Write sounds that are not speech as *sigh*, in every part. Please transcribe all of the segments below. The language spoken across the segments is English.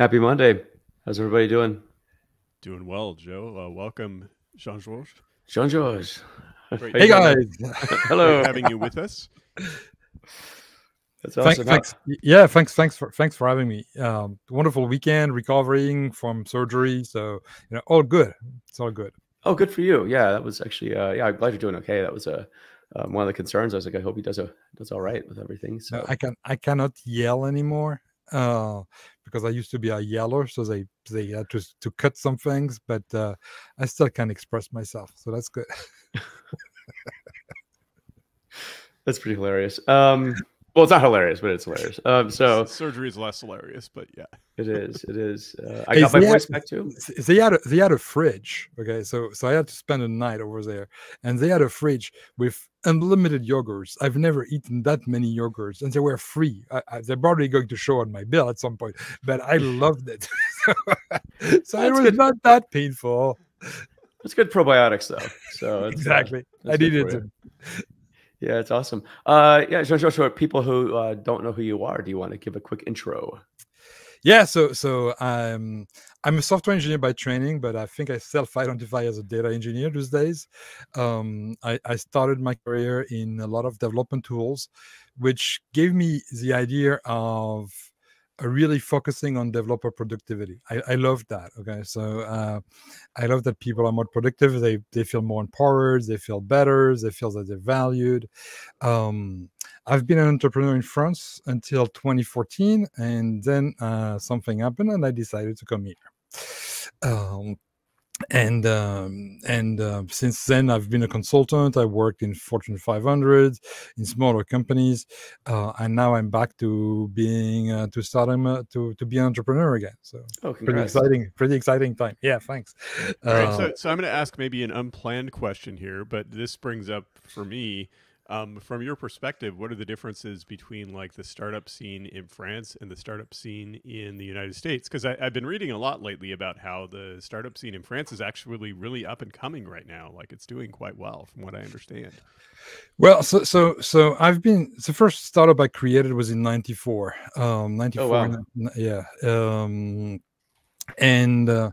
Happy Monday. How's everybody doing? Doing well, Joe. Uh, welcome, Jean Georges. Jean Georges. Hey guys. *laughs* Hello. having you with us. That's awesome. thanks. Yeah, thanks, thanks for thanks for having me. Um, wonderful weekend, recovering from surgery, so you know, all good. It's all good. Oh, good for you. Yeah, that was actually. Uh, yeah, I'm glad you're doing okay. That was a um, one of the concerns. I was like, I hope he does a does all right with everything. So No, I can I cannot yell anymore uh, because I used to be a yeller, so they they had to to cut some things, but uh, I still can express myself, so that's good. *laughs* that's pretty hilarious. Um, *laughs* well, it's not hilarious, but it's hilarious. Um, so surgery is less hilarious, but yeah. it is. It is. Uh, I Hey, got my they had- voice back too. they had a, they had a fridge okay so so i had to spend a night over there and they had a fridge with unlimited yogurts i've never eaten that many yogurts and they were free I, I, they're probably going to show on my bill at some point but i *laughs* loved it so, *laughs* so it was good. not that painful It's good probiotics though. So it's, uh, exactly i needed for it you. Yeah, it's awesome. Uh, yeah, Jean Georges, for people who uh, don't know who you are, do you want to give a quick intro? Yeah, so so um, I'm a software engineer by training, but I think I self-identify as a data engineer these days. Um, I, I started my career in a lot of development tools, which gave me the idea of really focusing on developer productivity. I, I love that. Okay, so uh, I love that people are more productive. They they feel more empowered. They feel better. They feel that they're valued. Um, I've been an entrepreneur in France until 2014, and then uh, something happened, and I decided to come here. Um, and um, and uh, since then, I've been a consultant. I worked in Fortune 500, in smaller companies, uh, and now I'm back to being uh, to starting uh, to to be an entrepreneur again. So Oh, pretty exciting, pretty exciting time. Yeah, thanks. All right, so, so I'm going to ask maybe an unplanned question here, but this brings up for me, um, from your perspective, what are the differences between like the startup scene in France and the startup scene in the United States? Because I've been reading a lot lately about how the startup scene in France is actually really up and coming right now. Like it's doing quite well, from what I understand. Well, so so so I've been the first startup I created was in '94. Um, '94, wow. n- n- yeah. Um, and uh,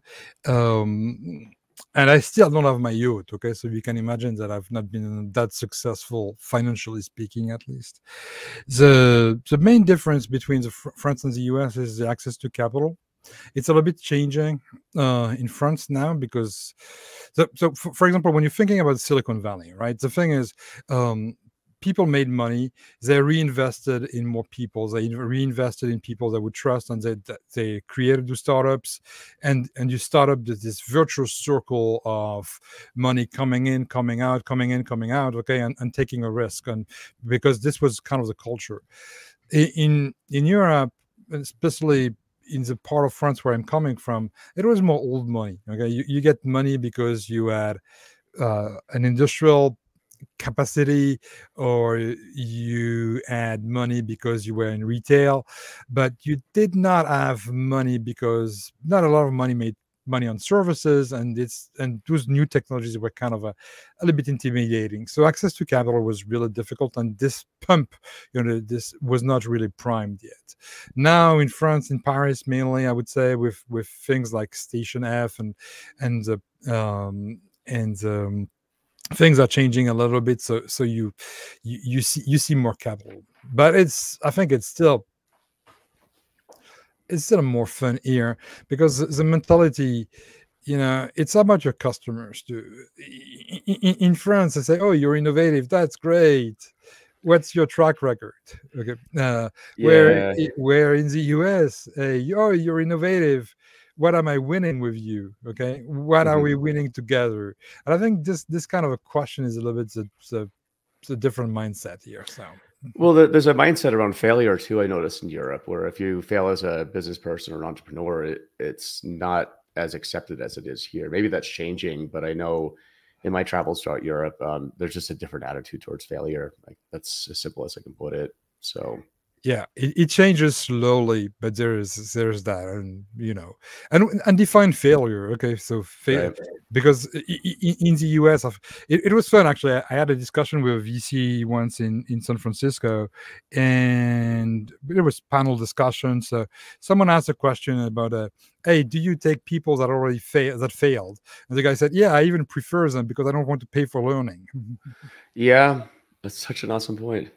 um, and I still don't have my yacht. Okay, so you can imagine that I've not been that successful financially speaking, at least. The the main difference between the France and the US is the access to capital. It's a little bit changing uh, in France now because, so, so for, for example, when you're thinking about Silicon Valley, right? The thing is, um, people made money they reinvested in more people they reinvested in people that would trust and they they created the startups. And and you start up this, this virtuous circle of money coming in coming out coming in coming out okay and, and taking a risk. And because this was kind of the culture. In in europe especially in the part of france where i'm coming from it was more old money okay? You, you get money because you had uh, an industrial capacity or you had money because you were in retail but you did not have money because not a lot of money made money on services and it's and those new technologies were kind of a, a little bit intimidating. So access to capital was really difficult and this pump you know this was not really primed yet. Now in france in paris mainly i would say with with things like station f and and the um and um things are changing a little bit so so you you, you see you see more capital. But it's i think it's still it's still more fun here because the- mentality you know it's about your customers too I- i- i- in france they say oh you're innovative. That's great. What's your track record? Okay uh, where Yeah. i- where in the us hey, oh you're innovative what am i winning with you okay what are Mhm. we winning together and i think this this kind of a question is a little bit the, the, the different mindset here so Well, there's a mindset around failure too. I noticed in Europe, where if you fail as a business person or an entrepreneur, it, it's not as accepted as it is here. Maybe that's changing, but I know in my travels throughout Europe, um, there's just a different attitude towards failure. Like that's as simple as I can put it. So yeah it, it, changes slowly but there is there's that and you know and and define failure okay so fail right. because in the us it, it, was fun actually i had a discussion with a vc once in in san francisco and there was panel discussion so someone asked a question about uh, hey do you take people that already failed that failed? And the guy said yeah i even prefer them because i don't want to pay for learning. Yeah that's such an awesome point.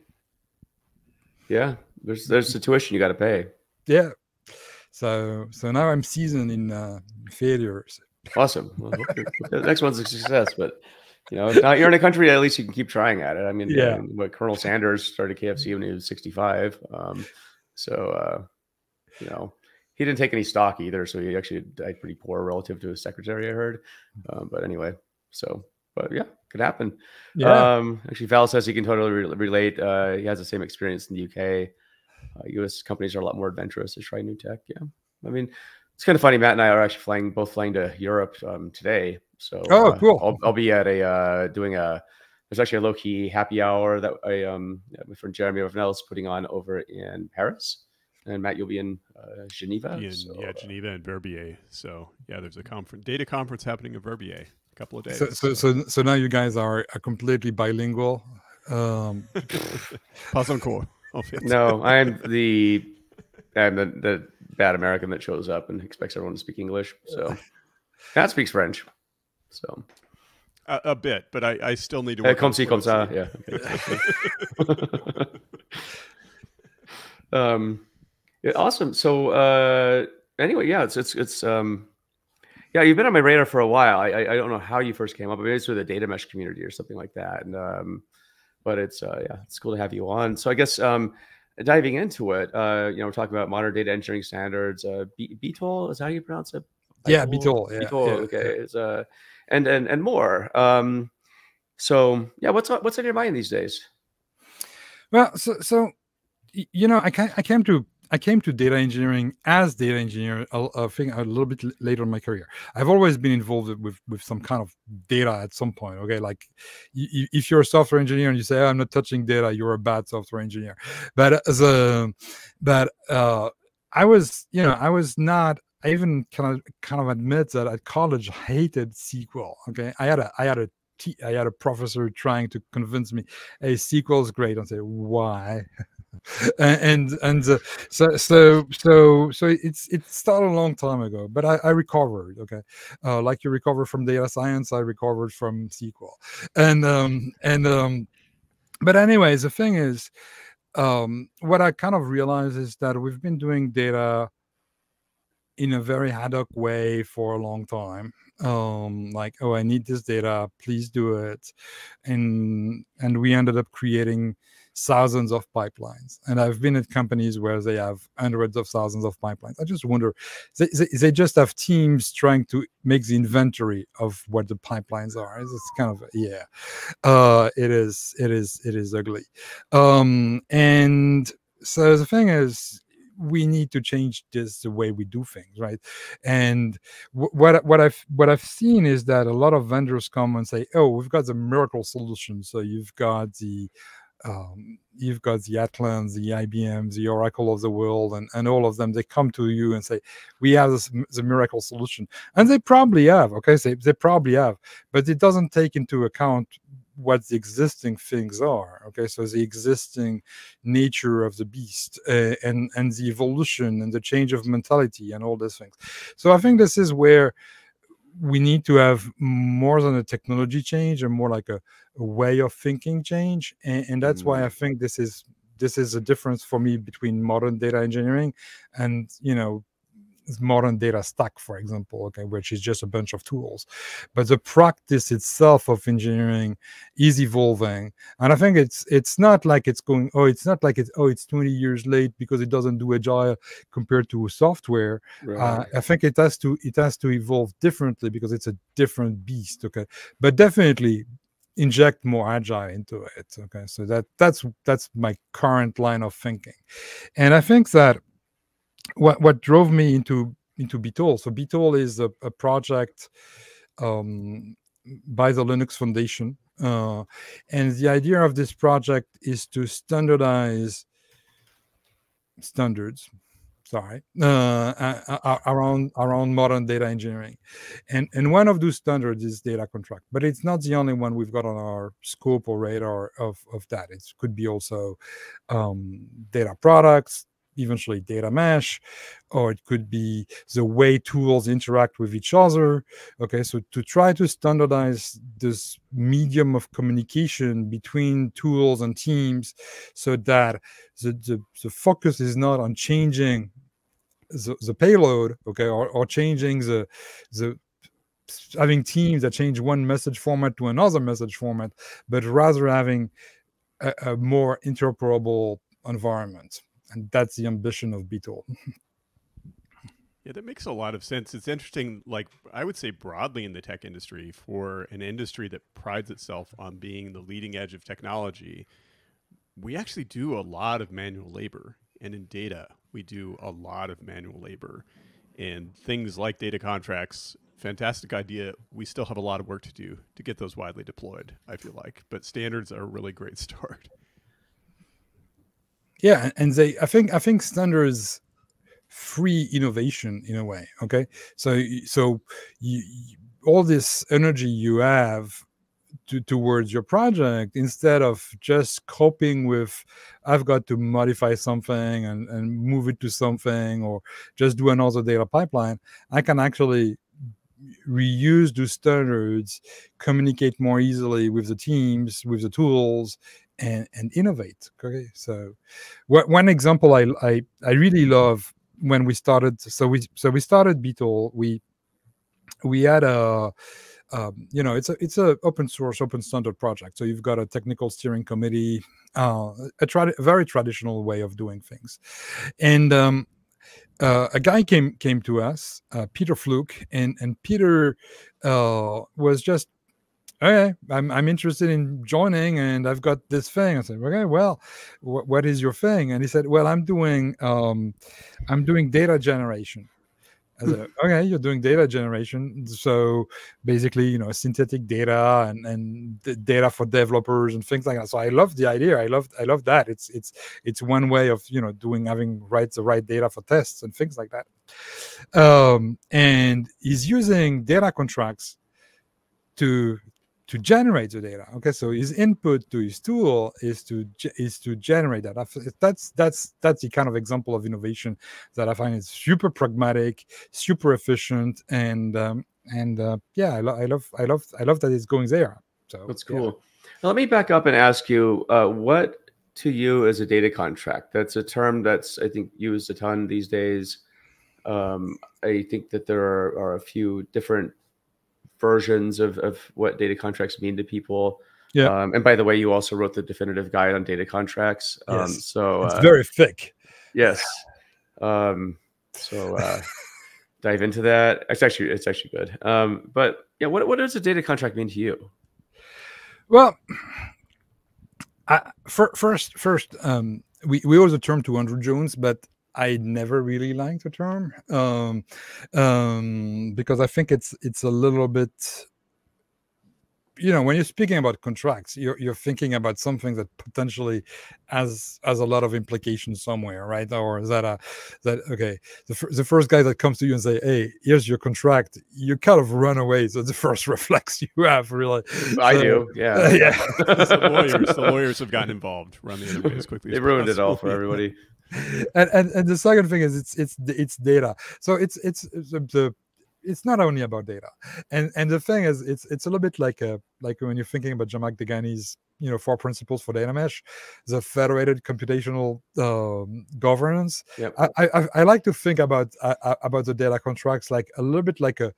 Yeah there's there's the tuition you got to pay. Yeah. So so now I'm seasoned in uh, failures. Awesome. Well, *laughs* the next one's a success, but you know, now you're in a country, at least you can keep trying at it. I mean, yeah. what Colonel Sanders started KFC when he was 65. Um, so uh, you know, he didn't take any stock either, so he actually died pretty poor relative to his secretary. I heard, um, but anyway, so but yeah, could happen. Yeah. Um, actually, Val says he can totally re- relate. Uh, he has the same experience in the UK uh, U.S. companies are a lot more adventurous to try new tech. Yeah, I mean, it's kind of funny. Matt and I are actually flying, both flying to Europe um, today. So, oh, uh, cool. I'll, I'll, be at a uh, doing a. There's actually a low key happy hour that I um my friend Jeremy Ravenel is putting on over in Paris, and Matt, you'll be in uh, Geneva. In, so, yeah, uh, Geneva and Verbier. So yeah, there's a conference data conference happening in Verbier. A couple of days. So, so, so, so now you guys are, are completely bilingual. Um, *laughs* Pas encore. No, I'm the I'm the, the bad American that shows up and expects everyone to speak English. So *laughs* that speaks French. So a, a bit, but I, I still need to. Work comme si, comme ça. Yeah. Okay. *laughs* um, yeah, awesome. So uh, anyway, yeah, it's it's it's um, yeah, you've been on my radar for a while. I I, I don't know how you first came up. Maybe it's with the data mesh community or something like that. And um, but it's uh, yeah, it's cool to have you on. So I guess um, diving into it, uh, you know, we're talking about modern data engineering standards. Uh, B- Bitol is how you pronounce it. Yeah, Bitol. Yeah, Bitol. Yeah, okay, yeah. it's uh, and and and more. Um, so yeah, what's what's in your mind these days? Well, so so you know, I I came to I came to data engineering as data engineer. I think a little bit later in my career. I've always been involved with with some kind of data at some point. Okay, like if you're a software engineer and you say oh, I'm not touching data, you're a bad software engineer. But as a but uh, I was, you know, I was not. I even kind of kind of admit that at college I hated SQL. Okay, I had a I had a I had a professor trying to convince me, "Hey, SQL is great." I say, "Why?" *laughs* and and uh, so so so so it's it started a long time ago but i, I recovered okay uh, like you recover from data science i recovered from sql and um and um but anyways the thing is um what i kind of realized is that we've been doing data in a very ad hoc way for a long time um like oh i need this data please do it and and we ended up creating thousands of pipelines. And I've been at companies where they have hundreds of thousands of pipelines. I just wonder, they, they, they just have teams trying to make the inventory of what the pipelines are. It's kind of, yeah, uh, it is, it is, it is ugly. Um, and so the thing is, we need to change this the way we do things right and what what i've what i've seen is that a lot of vendors come and say oh we've got the miracle solution so you've got the um, you've got the Atlans, the IBMs, the Oracle of the world, and, and all of them. They come to you and say, "We have this, the miracle solution," and they probably have. Okay, they they probably have, but it doesn't take into account what the existing things are. Okay, so the existing nature of the beast uh, and and the evolution and the change of mentality and all these things. So I think this is where we need to have more than a technology change and more like a, a way of thinking change and, and that's mm-hmm. why i mm. think this is this is a difference for me between modern data engineering and you know modern data stack, for example, okay, which is just a bunch of tools. But the practice itself of engineering is evolving. And I think it's it's not like it's going, oh, it's not like it's oh, it's 20 years late because it doesn't do agile compared to software. Uh, right. Uh, I think it has to it has to evolve differently because it's a different beast. Okay. But definitely inject more agile into it okay so that that's that's my current line of thinking and i think that what what drove me into into Bitol. So Bitol is a, a project um, by the Linux Foundation, uh, and the idea of this project is to standardize standards sorry uh, around around modern data engineering and and one of those standards is data contract but it's not the only one we've got on our scope or radar of of that it could be also um, data products eventually data mesh or it could be the way tools interact with each other. Okay so to try to standardize this medium of communication between tools and teams so that the, the, the focus is not on changing the, the payload okay or, or changing the the having teams that change one message format to another message format but rather having a, a more interoperable environment and that's the ambition of Bitol. *laughs* Yeah, that makes a lot of sense. It's interesting, like I would say broadly in the tech industry, for an industry that prides itself on being the leading edge of technology, we actually do a lot of manual labor. And in data, we do a lot of manual labor. And things like data contracts, fantastic idea. We still have a lot of work to do to get those widely deployed, I feel like. But standards are a really great *laughs* start yeah and they i think i think standards free innovation in a way okay? So so you, all this energy you have to, towards your project instead of just coping with i've got to modify something and, and move it to something or just do another data pipeline i can actually reuse those standards communicate more easily with the teams with the tools and and innovate okay? So one example I, I i really love when we started so we so we started Bitol we we had a um, you know it's a it's a open source open standard project so you've got a technical steering committee uh, a, tra- very traditional way of doing things. And um, uh, a guy came came to us, uh, Peter Flook, and and Peter uh, was just okay, I'm I'm interested in joining, and I've got this thing. I said, okay, well, wh- what is your thing? And he said, well, I'm doing um, I'm doing data generation. I said, okay, you're doing data generation. So basically, you know, synthetic data and, and data for developers and things like that. So I love the idea. I love I love that. It's it's it's one way of you know doing having right the right data for tests and things like that. Um, and he's using data contracts to to generate the data okay? So his input to his tool is to is to generate that. That's that's that's the kind of example of innovation that i find is super pragmatic super efficient and um, and uh, yeah I, lo- I love i love i love that it's going there. So that's cool. Yeah. now, let me back up and ask you uh, what to you is a data contract? That's a term that's i think used a ton these days. Um, i think that there are, are a few different versions of, of what data contracts mean to people. Yeah. Um, and by the way, you also wrote the definitive guide on data contracts. Um, yes. So it's uh, very thick. Yes. Um, so *laughs* uh, dive into that. It's actually it's actually good. Um, but yeah, what what does a data contract mean to you? Well, I, for, first first um, we we use the term to Andrew Jones, but I never really liked the term um, um, because I think it's it's a little bit you know when you're speaking about contracts you're, you're thinking about something that potentially has has a lot of implications somewhere right? Or is that a that okay the, f- the first guy that comes to you and say hey here's your contract you kind of run away. So the *laughs* first reflex you have really i so, do yeah. uh, *laughs* yeah the lawyers the *laughs* lawyers have gotten involved run the interview as quickly they as ruined possible. it all for everybody *laughs* and, and and the second thing is it's it's it's data so it's it's, it's the it's not only about data and and the thing is it's it's a little bit like a like when you're thinking about Zhamak Dehghani's you know four principles for data mesh the federated computational um, governance yep. I, I i like to think about uh, about the data contracts like a little bit like a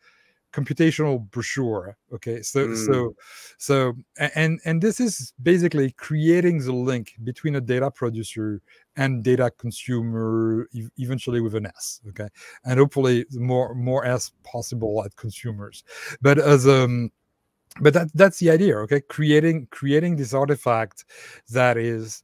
computational brochure okay so mm. so so and and this is basically creating the link between a data producer and data consumer eventually with an s okay? And hopefully more more s possible at consumers. But as um but that that's the idea okay? Creating creating this artifact that is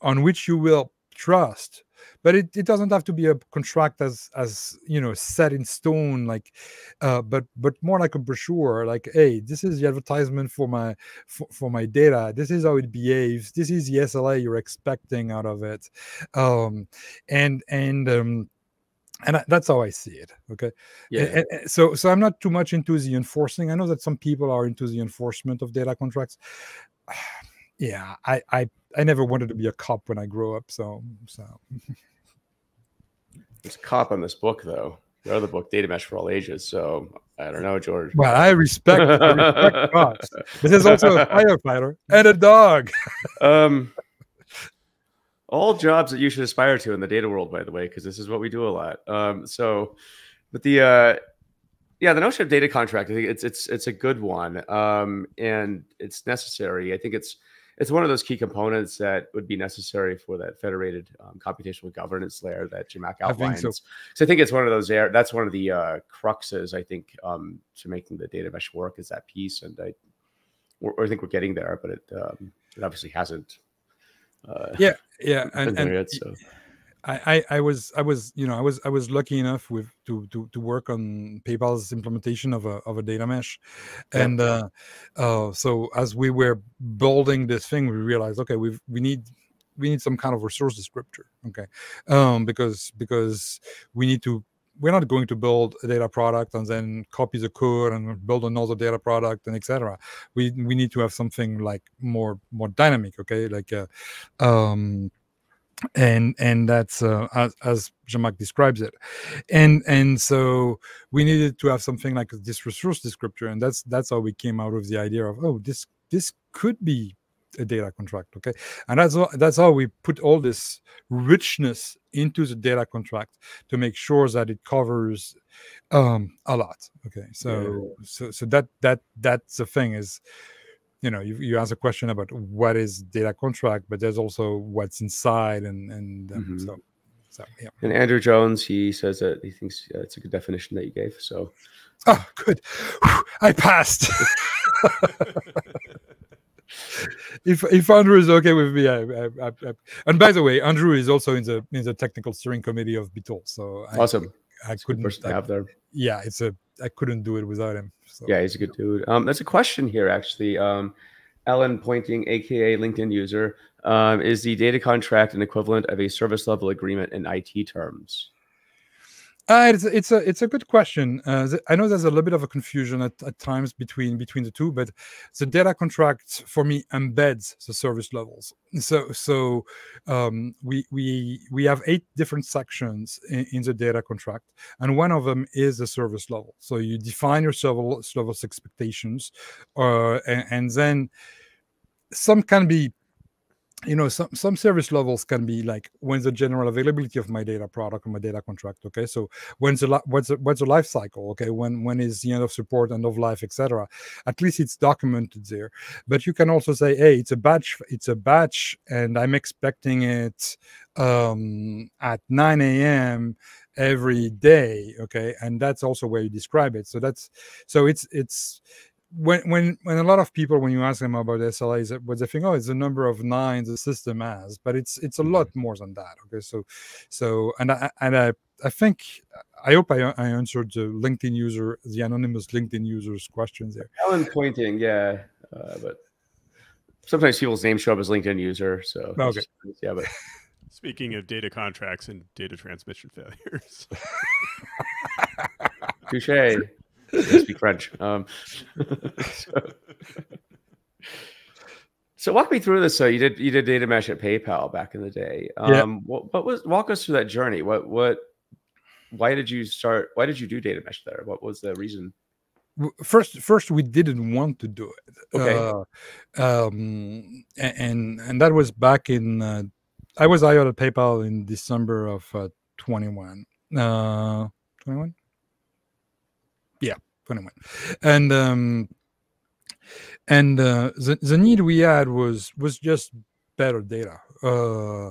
on which you will trust but it, it doesn't have to be a contract as as you know set in stone like uh but but more like a brochure like hey this is the advertisement for my for, for my data this is how it behaves this is the sla you're expecting out of it um and and um and I, that's how I see it. Okay. Yeah. And- and- so, so I'm not too much into the enforcing. I know that some people are into the enforcement of data contracts. *sighs* Yeah, I, I, I never wanted to be a cop when I grew up. So, so *laughs* There's a cop on this book, though. The other book, Data Mesh for All Ages. So I don't know, George. well, I respect, I respect *laughs* cops. But there's also a firefighter and a dog. *laughs* um, all jobs that you should aspire to in the data world, by the way, because this is what we do a lot. Um, so, but the uh, yeah, the notion of data contract, I think it's it's it's a good one, um, and it's necessary. I think it's it's one of those key components that would be necessary for that federated um, computational governance layer that Zhamak I outlines. so. So I think it's one of those. That's one of the uh, cruxes. I think um, to making the data mesh work is that piece, and I, I think we're getting there, but it um, it obviously hasn't. Uh, Yeah, yeah, and, and yet, so. I, I I was I was you know I was I was lucky enough with to to to work on PayPal's implementation of a of a data mesh, Yeah. and uh, uh, so as we were building this thing, we realized okay we we need we need some kind of resource descriptor okay? Um because because we need to we're not going to build a data product and then copy the code and build another data product and etc we we need to have something like more more dynamic okay? Like uh, um and and that's uh, as, as Zhamak describes it. And and so we needed to have something like this resource descriptor and that's that's how we came out of the idea of oh this this could be a data contract okay? And that's how, that's how we put all this richness into the data contract to make sure that it covers um a lot okay? So so so that that that's the thing is you know you, you ask a question about what is data contract but there's also what's inside and and um, Mhm. so so yeah And Andrew Jones, he says that he thinks uh, it's a good definition that you gave. So oh good Whew, i passed *laughs* if if andrew is okay with me I, I, I, and by the way andrew is also in the in the technical steering committee of Bitol, so awesome. I couldn't person to I- have there. Yeah it's a i couldn't do it without him so Yeah, he's a good dude. Um, there's a question here actually. Um, Ellen Pointing, aka LinkedIn user, um, is the data contract an equivalent of a service level agreement in IT terms? Uh, it's it's a it's a good question. Uh, I know there's a little bit of a confusion at, at times between between the two, but the data contract for me embeds the service levels. So so um, we we we have eight different sections in, in the data contract, and one of them is the service level. So you define your service levels expectations, uh, and, and then some can be you know some some service levels can be like when's the general availability of my data product or my data contract okay? So when's the what's the, what's the life cycle okay? When when is the end of support end of life etc at least it's documented there. But you can also say hey it's a batch it's a batch and i'm expecting it um at 9 a.m every day okay? And that's also where you describe it. So that's so it's it's when when when a lot of people when you ask them about SLAs, what they think, oh, it's the number of nines the system has, but it's it's a lot more than that. Okay, so so and I and I I think I hope I I answered the LinkedIn user, the anonymous LinkedIn user's questions there. Ellen Pointing, yeah, uh, but sometimes people's names show up as LinkedIn user. So Okay. just- yeah, but *laughs* Speaking of data contracts and data transmission failures, touche. Speak French. Um, *laughs* so, so walk me through this. So you did you did data mesh at PayPal back in the day. Yeah. Um, what, what was walk us through that journey? What what why did you start? Why did you do data mesh there? What was the reason? First, first we didn't want to do it. Okay. Uh, um, and and that was back in. Uh, I was hired at PayPal in December of uh, 21. Uh, 21. Yeah, 21. And um, and uh, the the need we had was was just better data uh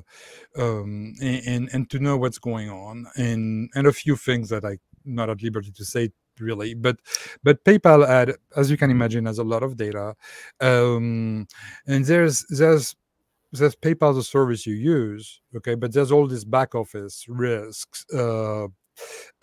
um and, and and to know what's going on and and a few things that I'm not at liberty to say really but but paypal had as you can imagine has a lot of data um and there's there's there's PayPal the service you use, okay, but there's all this back office risks, uh,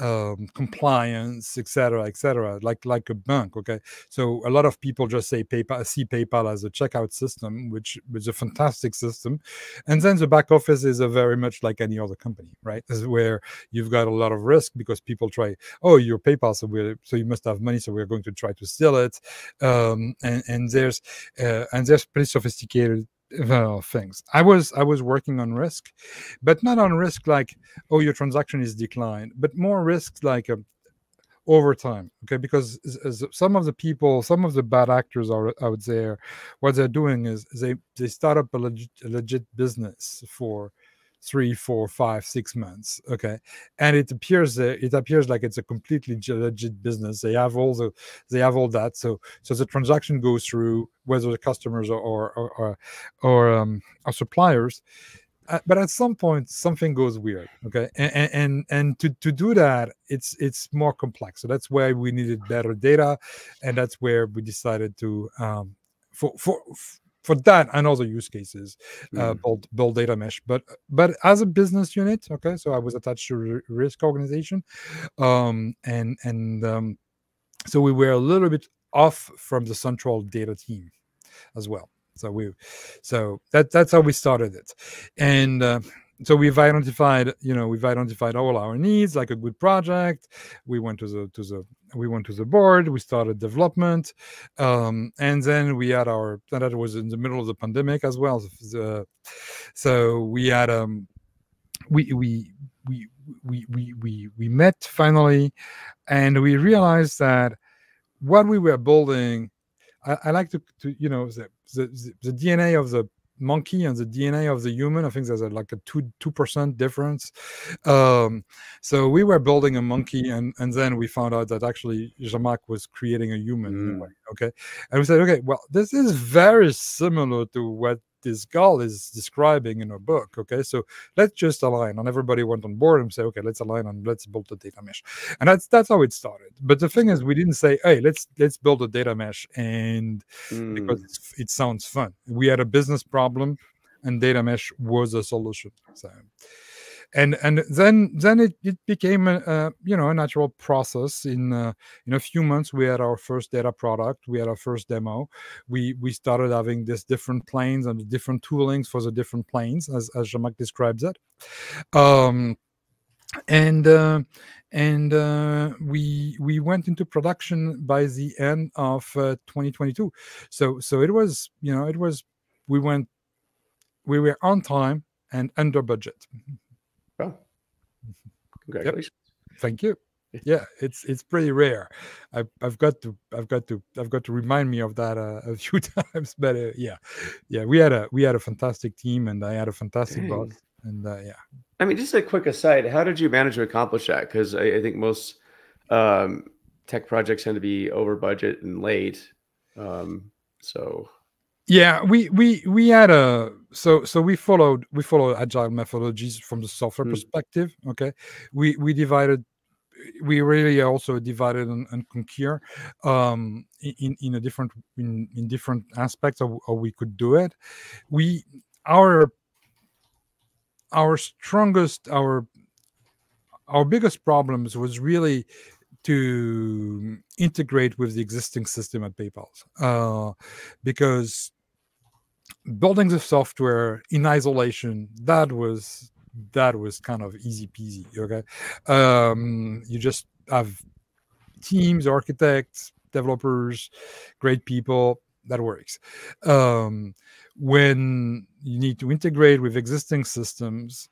um, compliance, etc., etc., like like a bank. Okay, so a lot of people just say PayPal, see PayPal as a checkout system, which is a fantastic system, and then the back office is a very much like any other company, right? This is where you've got a lot of risk because people try, oh, you're PayPal, so we're so you must have money, so we're going to try to steal it, um, and and there's uh, and there's pretty sophisticated uh, things. I was I was working on risk, but not on risk like oh your transaction is declined, but more risks like uh, over time. Okay, because some of the people, some of the bad actors are out there, what they're doing is they they start up a legit, a legit business for three, four, five, six months. Okay, and it appears uh, it appears like it's a completely legit business. They have all the they have all that. So so the transaction goes through whether the customers or or or, or, um, or suppliers. Uh, but at some point something goes weird okay and, and and to to do that it's it's more complex so that's why we needed better data and that's where we decided to um for for for that and other use cases uh, mm. build build data mesh. But but as a business unit okay so i was attached to risk organization um and and um so we were a little bit off from the central data team as well. So we so that that's how we started it. And uh, so we've identified you know we've identified all our needs like a good project. We went to the to the we went to the board we started development um, and then we had our that was in the middle of the pandemic as well. The, so we had um we we we we we we, we met finally and we realized that what we were building i, I like to, to you know the, the the dna of the monkey and the DNA of the human. I think there's a, like a two two percent difference. Um, so we were building a monkey, and and then we found out that actually Zhamak was creating a human. Mm. okay, and we said, okay, well, this is very similar to what this girl is describing in her book. Okay, so let's just align, and everybody went on board and say, okay, let's align and let's build a data mesh, and that's that's how it started. But the thing is, we didn't say, hey, let's let's build a data mesh, and mm. because it sounds fun, we had a business problem, and data mesh was a solution. So and and then then it, it became a, you know a natural process in uh, in a few months we had our first data product we had our first demo. We we started having this different planes and different toolings for the different planes as as Zhamak describes it. Um, and uh, and uh, we we went into production by the end of uh, 2022 so so it was you know it was we went we were on time and under budget congratulations. Yep. Thank you. Yeah, it's it's pretty rare. I've I've got to I've got to I've got to remind me of that uh, *laughs* a few times. But uh, yeah, yeah, we had a we had a fantastic team, and I had a fantastic Dang. boss. And uh, yeah, I mean, just a quick aside, how did you manage to accomplish that? Because I, I, think most um, tech projects tend to be over budget and late. Um, so yeah we we we had a so so we followed we followed agile methodologies from the software mm. perspective okay we we divided we really also divided and, and concur um in in a different in in different aspects of how we could do it we our our strongest our our biggest problems was really to integrate with the existing system at PayPal uh, because building the software in isolation that was that was kind of easy peasy okay? Um, you just have teams architects developers great people that works. Um, when you need to integrate with existing systems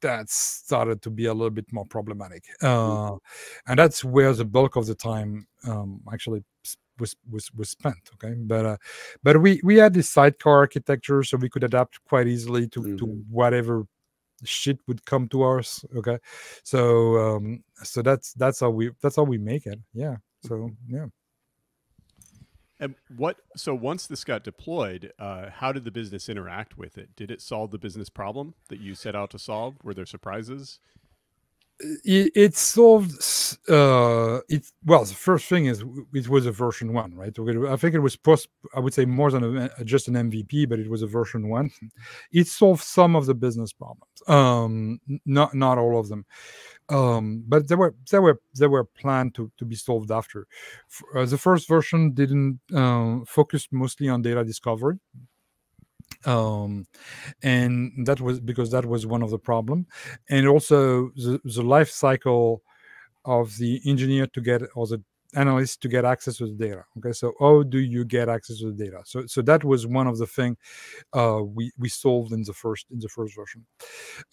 that started to be a little bit more problematic. Mm. uh, and that's where the bulk of the time um, actually was was was spent okay? But uh but we we had this sidecar architecture so we could adapt quite easily to mm-hmm. to whatever shit would come to us okay? So um so that's that's how we that's how we make it yeah so mm-hmm. yeah. And what so once this got deployed uh, how did the business interact with it? Did it solve the business problem that you set out to solve? Were there surprises it, it solved uh it well the first thing is it was a version one right? I think it was post i would say more than a, just an mvp but it was a version one. It solved some of the business problems um not not all of them. Um but they were they were they were planned to to be solved after. Uh, the first version didn't uh, focus mostly on data discovery um, and that was because that was one of the problem. And also the, the life cycle of the engineer to get or the analyst to get access to the data okay? So how do you get access to the data? So so that was one of the thing uh, we we solved in the first in the first version.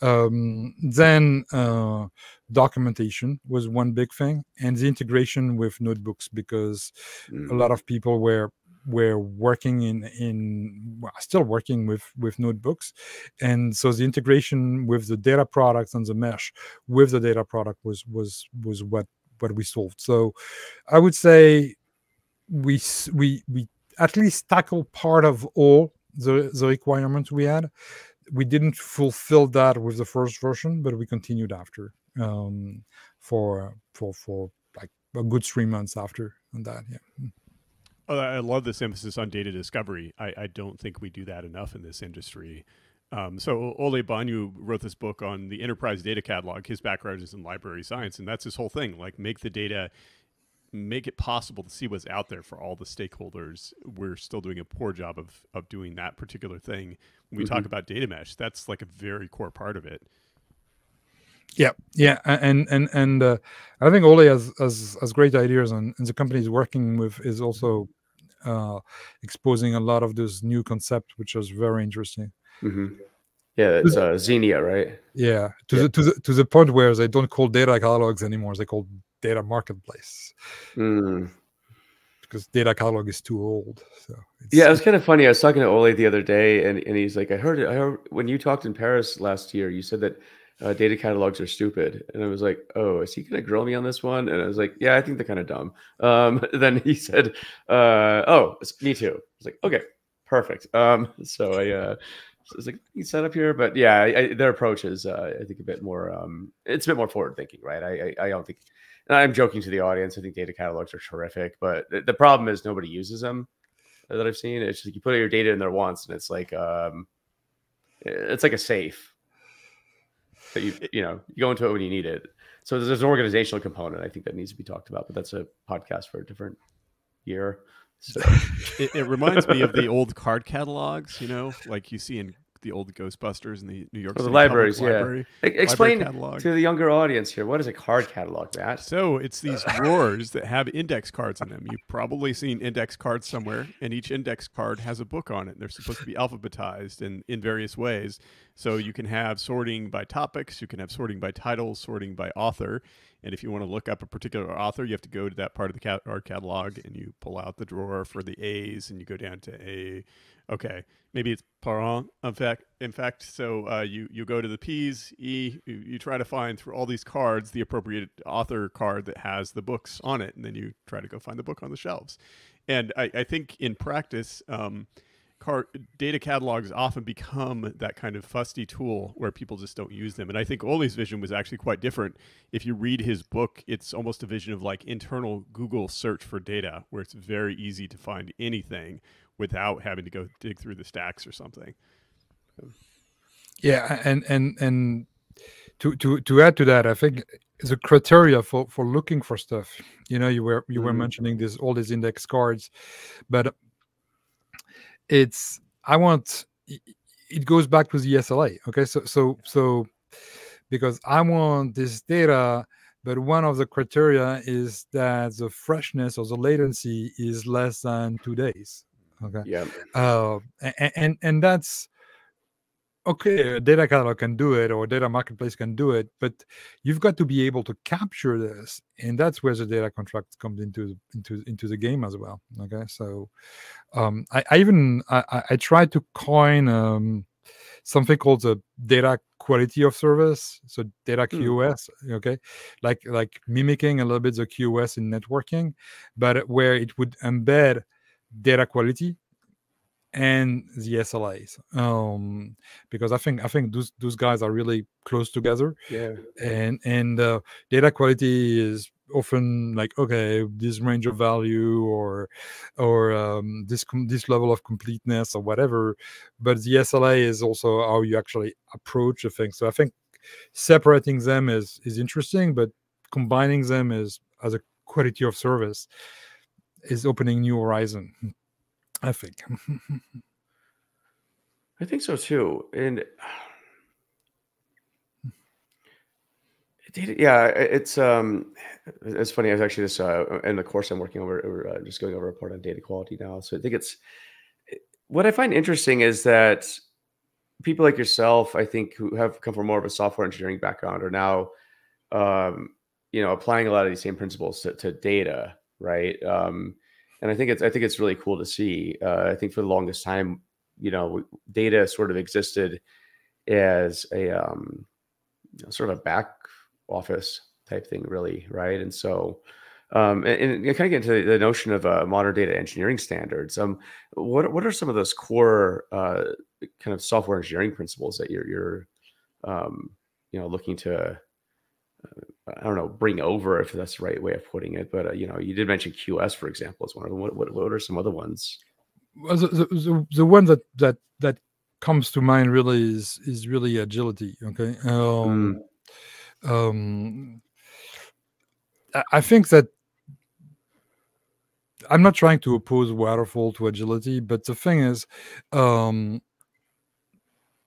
Um, then uh, documentation was one big thing and the integration with notebooks because mm. a lot of people were we're working in in well, still working with with notebooks. And so the integration with the data products and the mesh with the data product was was was what what we solved. So i would say we we we at least tackle part of all the the requirements we had. We didn't fulfill that with the first version but we continued after um for for for like a good three months after on that yeah. Mm. Oh, I love this emphasis on data discovery. I, I don't think we do that enough in this industry. Um, so Ole Bagneux wrote this book on the enterprise data catalog. His background is in library science, and that's his whole thing. Like make the data, make it possible to see what's out there for all the stakeholders. We're still doing a poor job of of doing that particular thing. When we mm-hmm. talk about data mesh, that's like a very core part of it. Yeah, yeah, and and and uh, I think Ole has, has has great ideas, and, and the company he's working with is also uh, exposing a lot of those new concepts, which is very interesting. Mm-hmm. Yeah, it's uh, Zeenea, right? Yeah, to the to the to the point where they don't call data catalogs anymore; they call data marketplace. Mm. Because data catalog is too old. So yeah, it was kind of funny. I was talking to Ole the other day, and, and he's like, "I heard it. I heard when you talked in Paris last year. You said that uh, data catalogs are stupid. And I was like, oh, is he going to grill me on this one? And I was like, yeah, I think they're kind of dumb. Um, *laughs* then he said, uh, oh, me too. I was like, okay, perfect. Um, so I, uh, so was like, you set up here, but yeah, I, I, their approach is, uh, I think, a bit more. Um, it's a bit more forward thinking, right? I, I, I don't think. And I'm joking to the audience. I think data catalogs are terrific, but the, the problem is nobody uses them that I've seen. It's just like you put your data in there once, and it's like, um, it's like a safe that you you know you go into it when you need it. So there's an organizational component I think that needs to be talked about, but that's a podcast for a different year. So. *laughs* it, it reminds me of the old card catalogs, you know, like you see in the old Ghostbusters in the New York oh, City the libraries. Public yeah, Library, explain library to the younger audience here what is a card catalog, Matt? So it's these *laughs* drawers that have index cards in them. You've probably seen index cards somewhere, and each index card has a book on it. And they're supposed to be alphabetized in in various ways. So you can have sorting by topics, you can have sorting by titles, sorting by author. And if you want to look up a particular author, you have to go to that part of the cat- catalog and you pull out the drawer for the A's and you go down to A okay, maybe it's parent. In fact, in fact, so uh, you you go to the P's, E, you, you, try to find through all these cards the appropriate author card that has the books on it, and then you try to go find the book on the shelves. And I, I think in practice, um, card data catalogs often become that kind of fusty tool where people just don't use them. And I think Ole's vision was actually quite different. If you read his book, it's almost a vision of like internal Google search for data, where it's very easy to find anything without having to go dig through the stacks or something. Yeah, and and and to to to add to that, I think the criteria for for looking for stuff. You know, you were you were mm. mentioning this all these index cards, but it's I want it goes back to the SLA. Okay, so so so because I want this data but one of the criteria is that the freshness or the latency is less than two days Okay. Yeah. Uh, and, and and that's okay. Data catalog can do it, or data marketplace can do it, but you've got to be able to capture this, and that's where the data contract comes into into into the game as well. Okay, so um, I, I even I, I tried to coin um, something called the data quality of service so data qos mm. okay like like mimicking a little bit the qos in networking but where it would embed data quality and the SLAs, um, because I think I think those those guys are really close together. Yeah. And and uh, data quality is often like okay this range of value or or um, this this level of completeness or whatever but the sla is also how you actually approach a thing so i think separating them is is interesting but combining them is as a quality of service is opening new horizon i think *laughs* i think so too and *sighs* yeah, it's um, it's funny. I was actually just uh, in the course I'm working over, uh, just going over a report on data quality now. So I think it's what I find interesting is that people like yourself, I think, who have come from more of a software engineering background, are now, um, you know, applying a lot of these same principles to, to data, right? Um, and I think it's I think it's really cool to see. Uh, I think for the longest time, you know, data sort of existed as a um, sort of a back office type thing, really, right? And so, um, and, and kind of get into the notion of uh, modern data engineering standards. Um, what what are some of those core uh, kind of software engineering principles that you're you're um, you know looking to I don't know bring over if that's the right way of putting it, but uh, you know you did mention QS for example as one of them. What what, what are some other ones? Well, the, the, the, the one that that that comes to mind really is is really agility. Okay. Um, mm um, I think that I'm not trying to oppose waterfall to agility, but the thing is, um,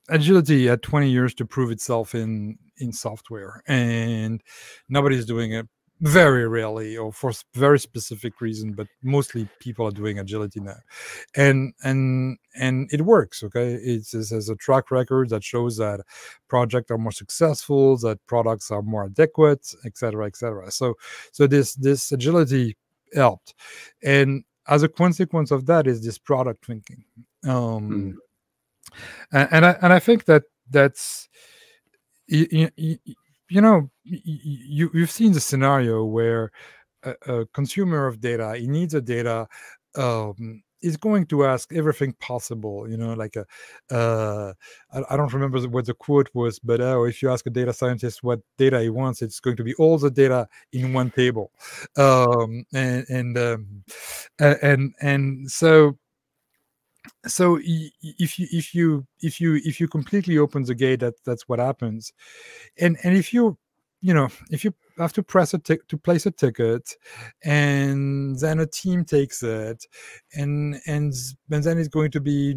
agility had 20 years to prove itself in in software, and nobody's doing it very rarely or for very specific reason but mostly people are doing agility now. And and and it works okay? It's, it has a track record that shows that projects are more successful that products are more adequate etc etc so so this this agility helped. And as a consequence of that is this product thinking. Um mm. and, and i and i think that that's you, you, know you you've seen the scenario where a, a consumer of data he needs a data um, is going to ask everything possible you know like a uh, I, I, don't remember what the quote was but oh if you ask a data scientist what data he wants it's going to be all the data in one table. Um, and and um, and and so so if you if you if you if you completely open the gate that that's what happens. And and if you you know if you have to press a tick to place a ticket and then a team takes it and and and then it's going to be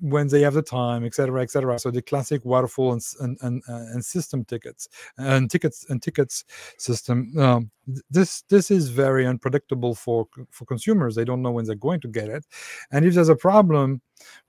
when they have the time, etc., etc. So the classic waterfall and and and, uh, and system tickets and tickets and tickets system. Um, this this is very unpredictable for for consumers. They don't know when they're going to get it, and if there's a problem,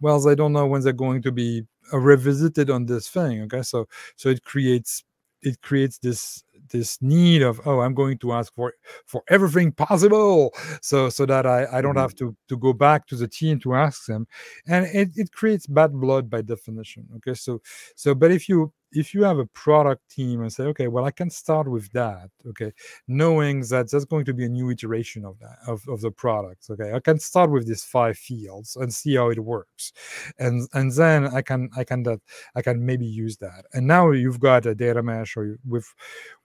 well, they don't know when they're going to be revisited on this thing. Okay, so so it creates it creates this this need of oh i'm going to ask for for everything possible so so that i i don't mm-hmm. have to to go back to the team to ask them and it, it creates bad blood by definition okay so so but if you if you have a product team and say okay well i can start with that okay knowing that there's going to be a new iteration of that of, of the product okay i can start with these five fields and see how it works. And and then i can i can that i can maybe use that. And now you've got a data mesh or with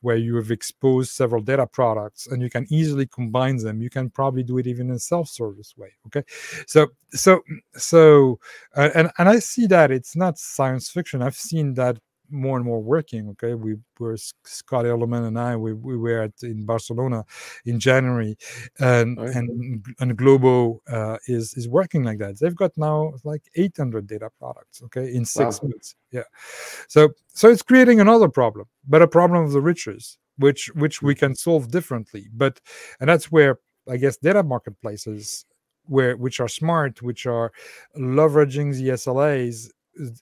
where you have exposed several data products and you can easily combine them you can probably do it even in a self-service way okay? So so so uh, and and i see that it's not science fiction. I've seen that more and more working. Okay, we were Scott Hirleman and I. We, we were at, in Barcelona in January, and okay. and and Globo uh, is is working like that. They've got now like 800 data products. Okay, in six wow. months. Yeah, so so it's creating another problem, but a problem of the riches, which which we can solve differently. But and that's where I guess data marketplaces where which are smart, which are leveraging the SLAs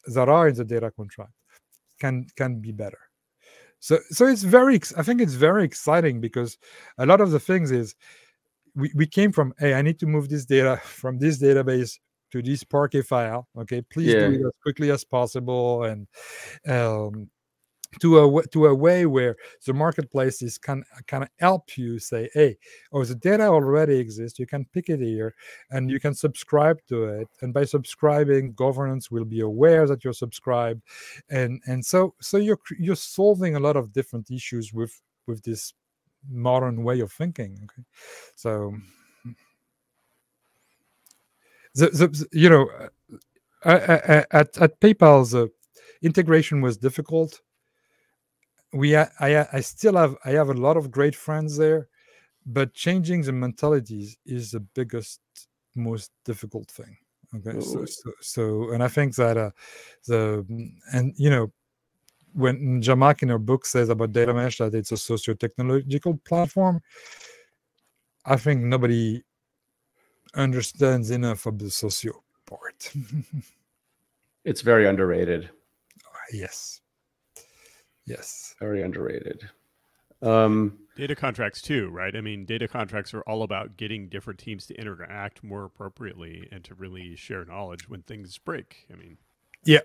that are in the data contract can can be better so so it's very i think it's very exciting because a lot of the things is we, we came from hey i need to move this data *laughs* from this database to this parquet file okay please yeah. do it as quickly as possible and um to a to a way where the marketplace is can of help you say hey oh the data already exists. You can pick it here and you can subscribe to it. And by subscribing governance will be aware that you're subscribed. And and so so you're you're solving a lot of different issues with with this modern way of thinking okay? So the, the you know uh, uh, uh, at at paypal the integration was difficult we I I still have I have a lot of great friends there, but changing the mentalities is the biggest most difficult thing. Okay, so, so, so and I think that uh, the and you know when Zhamak in her book says about data mesh that it's a socio-technological platform, I think nobody understands enough of the socio part. *laughs* it's very underrated. Yes. Yes. Very underrated. Um, data contracts too, right? I mean, data contracts are all about getting different teams to interact more appropriately and to really share knowledge when things break. I mean, yeah.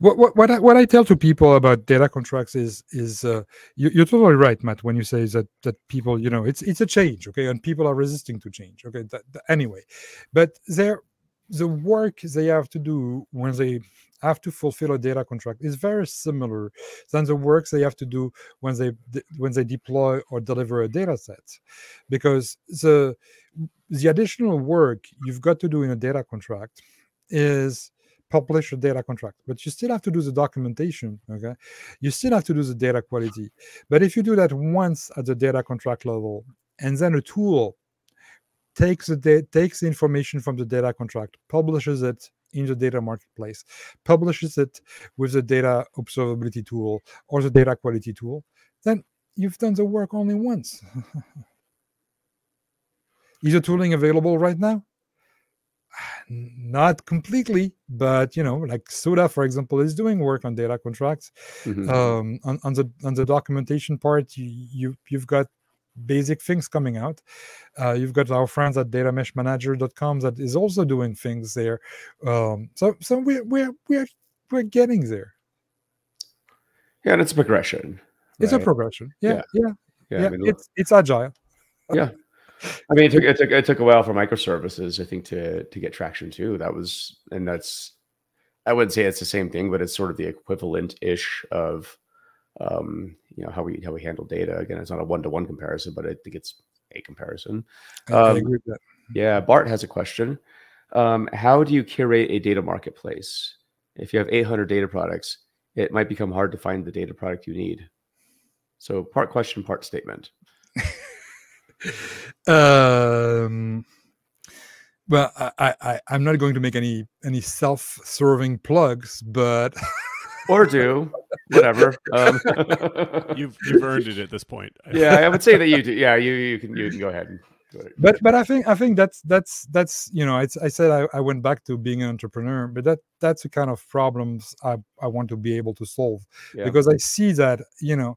What what what I, what I tell to people about data contracts is is uh, you, are totally right, Matt, when you say that that people you know it's it's a change, okay, and people are resisting to change, okay. That, that, anyway, but there the work they have to do when they have to fulfill a data contract. Is very similar than the work they have to do when they when they deploy or deliver a data set. Because the the additional work you've got to do in a data contract is publish a data contract but you still have to do the documentation okay? You still have to do the data quality. But if you do that once at the data contract level and then a tool takes the takes the information from the data contract publishes it in the data marketplace, publishes it with the data observability tool or the data quality tool, then you've done the work only once. *laughs* Is the tooling available right now? *sighs* Not completely, but you know, like Soda, for example, is doing work on data contracts. Mm-hmm. Um, on, on the on the documentation part, you, you you've got basic things coming out. Uh, you've got our friends at datameshmanager.com that is also doing things there. Um, so so we're we're we're we're getting there. Yeah, and it's a progression. It's a progression. Yeah, yeah, yeah. yeah. yeah I mean, it's it's agile. Yeah. I mean, it took, it took it took a while for microservices, I think, to to get traction too. That was, and that's, I wouldn't say it's the same thing, but it's sort of the equivalent ish of um, you know how we how we handle data. Again, it's not a one to one comparison, but I think it's a comparison. Um, I agree with that. Yeah, Bart has a question. Um, how do you curate a data marketplace? If you have 800 data products, it might become hard to find the data product you need. So, part question, part statement. *laughs* um, well, I, I, I'm not going to make any any self-serving plugs, but *laughs* or do whatever. Um, *laughs* you've you've earned it at this point. *laughs* yeah, I would say that you do. Yeah, you you can you can go ahead and. But but I think I think that's that's that's you know it's, I said I, I went back to being an entrepreneur, but that that's the kind of problems I, I want to be able to solve yeah. because I see that you know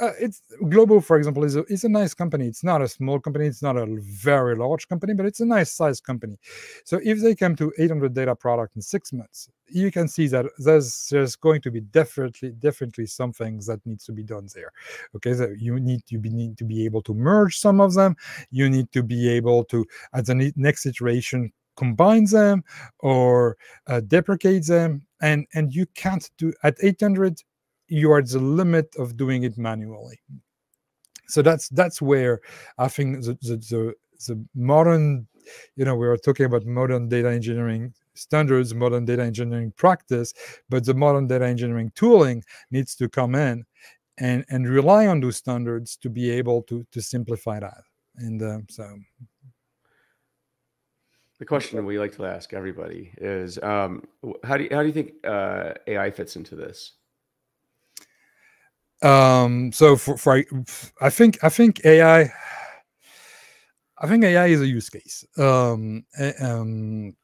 uh, it's Globo, for example, is a, is a nice company. It's not a small company. It's not a very large company, but it's a nice size company. So if they come to 800 data product in six months, you can see that there's there's going to be definitely definitely some things that needs to be done there. Okay, so you need to be need to be able to merge some of them. You need to be able to at the next iteration combine them or uh, deprecate them and and you can't do at 800 you are at the limit of doing it manually. So that's that's where i think the, the, the, the modern you know we are talking about modern data engineering standards modern data engineering practice but the modern data engineering tooling needs to come in and and rely on those standards to be able to to simplify that. And uh, so. The question we like to ask everybody is um, how do you, how do you think uh, ai fits into this um, so for, for I think I think AI I think AI is a use case. Um, um,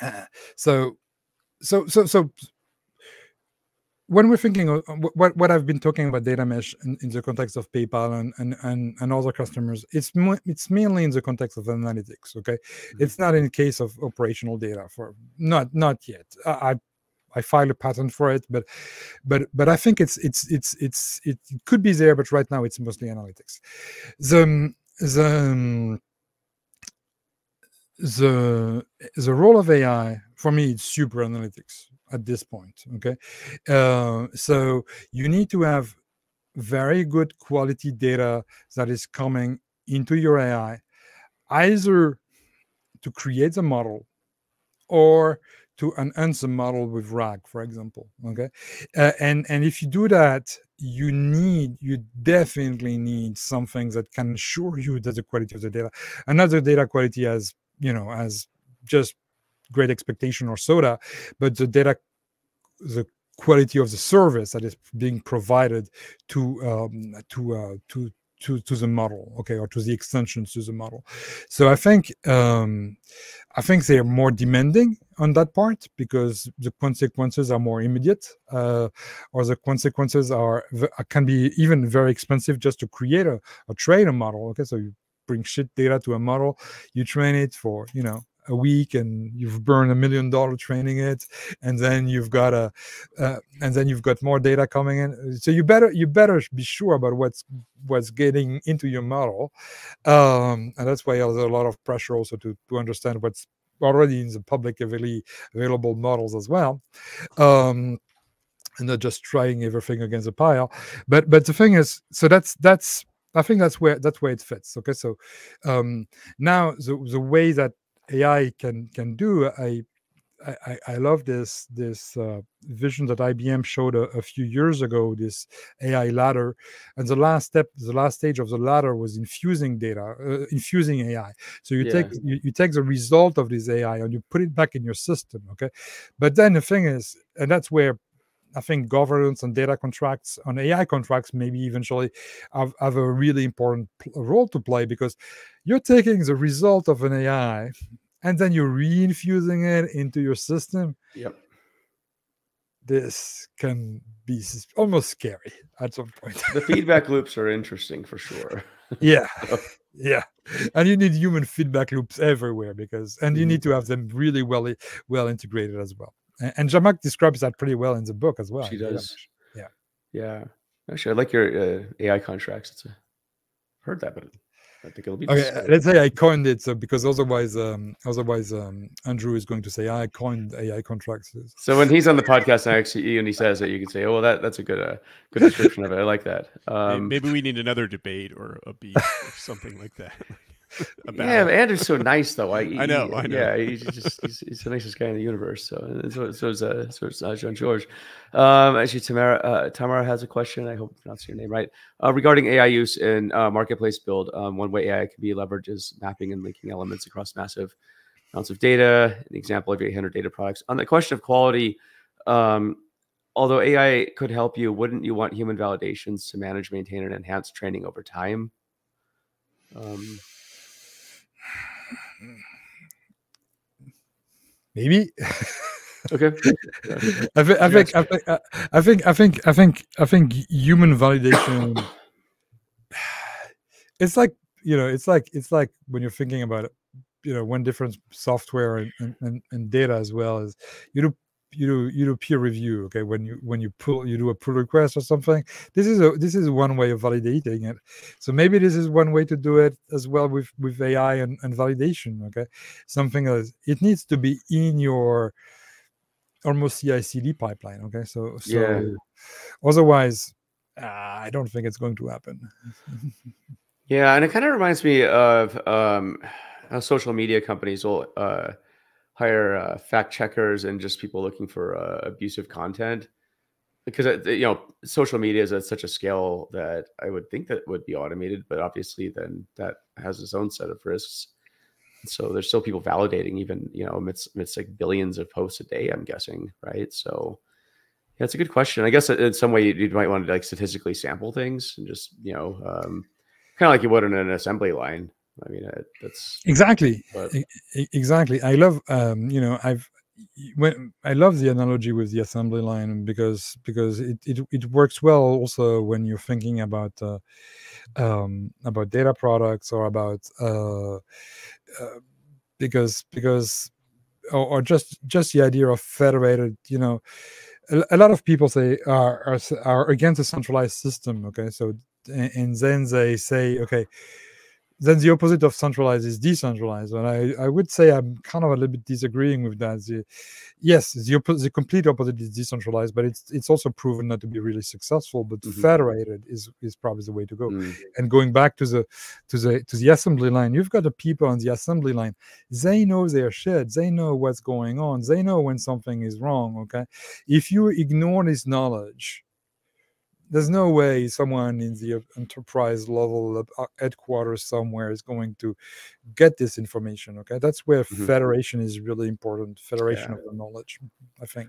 uh, so so so so when we're thinking of what, what I've been talking about data mesh in, in the context of PayPal and, and, and, and other customers, it's it's mainly in the context of analytics. Okay, mm-hmm. it's not in the case of operational data for not not yet. I I filed a patent for it, but but but I think it's it's it's it's it could be there, but right now it's mostly analytics. The the the the role of AI for me it's super analytics at this point. Okay, uh, so you need to have very good quality data that is coming into your AI, either to create the model or to enhance the model with RAG, for example. Okay, uh, and and if you do that, you need you definitely need something that can assure you that the quality of the data, another data quality as you know as just great expectation or soda, but the data the quality of the service that is being provided to um, to uh, to to to the model okay or to the extensions to the model so i think um i think they're more demanding on that part because the consequences are more immediate uh, or the consequences are can be even very expensive just to create a, a train a model okay? So you bring shit data to a model you train it for you know a week and you've burned a million dollar training it and then you've got a uh, and then you've got more data coming in. So you better you better be sure about what's what's getting into your model um, and that's why there's a lot of pressure also to to understand what's already in the publicly available models as well um, and not just trying everything against a pile but but the thing is so that's that's I think that's where that's where it fits. Okay, so um, now the the way that AI can can do. I I, I love this this uh, vision that IBM showed a, a, few years ago. This AI ladder, and the last step, the last stage of the ladder was infusing data, uh, infusing AI. So you yeah. take you, you take the result of this AI and you put it back in your system. Okay, but then the thing is, and that's where I think governance and data contracts on AI contracts maybe eventually have, have a really important role to play because you're taking the result of an AI and then you're reinfusing it into your system. Yep. This can be almost scary at some point. the feedback loops are interesting for sure. *laughs* yeah. yeah. And you need human feedback loops everywhere because and you need to have them really well well integrated as well. And, and Zhamak describes that pretty well in the book as well. She does. Yeah. Yeah. Actually, I like your uh, AI contracts. It's a, I've heard that, but I think it'll be okay. Let's say I coined it, so because otherwise, um, otherwise, um, Andrew is going to say I coined AI contracts. So when he's on the podcast next to you and he says that, you can say, "Oh, well, that that's a good, uh, good description of it. I like that." Um, maybe we need another debate or a beat or something like that. *laughs* yeah, Andrew's so nice though. I, *laughs* I know, I know. Yeah, he's just he's, he's, the nicest guy in the universe. So so so is uh, so is uh, Jean-Georges. Um, actually, Tamara uh, Tamara has a question. I hope I'm pronouncing your name right uh, regarding AI use in uh, marketplace build. Um, one way AI can be leveraged is mapping and linking elements across massive amounts of data. An example of 800 data products. On the question of quality, um, although AI could help you, wouldn't you want human validations to manage, maintain, and enhance training over time? Um, Maybe. okay. *laughs* I, th- I think I think I think I think I think I think human validation. *sighs* It's like you know, it's like it's like when you're thinking about it, you know, one difference software and, and, and data as well is you do you do you do peer review okay? When you when you pull you do a pull request or something this is a this is one way of validating it. So maybe this is one way to do it as well with with ai and, and validation okay? Something else it needs to be in your almost ci-cd pipeline okay? So so yeah. otherwise uh, i don't think it's going to happen. Yeah and it kind of reminds me of um how social media companies will uh hire uh, fact checkers and just people looking for uh, abusive content because you know social media is at such a scale that I would think that would be automated, but obviously then that has its own set of risks. So there's still people validating even you know amidst, amidst like billions of posts a day. I'm guessing, right? So yeah, it's a good question. I guess in some way you, you might want to like statistically sample things and just you know um, kind of like you would in an assembly line. I mean, that's exactly, but... exactly. I love, um, you know, I've when I love the analogy with the assembly line because because it it, it works well also when you're thinking about uh, um, about data products or about uh, uh, because because or, or just just the idea of federated you know a, a lot of people say are, are are against a centralized system okay so and, and then they say okay then the opposite of centralized is decentralized. And I, I would say I'm kind of a little bit disagreeing with that. The, yes, the, the complete opposite is decentralized, but it's it's also proven not to be really successful. But Mhm. federated is is probably the way to go. Mm. And going back to the to the to the assembly line, you've got the people on the assembly line. They know their shit. They know what's going on. They know when something is wrong. Okay, if you ignore this knowledge, there's no way someone in the enterprise level uh, headquarters somewhere is going to get this information okay that's where Mhm. federation is really important federation Yeah. of the knowledge i think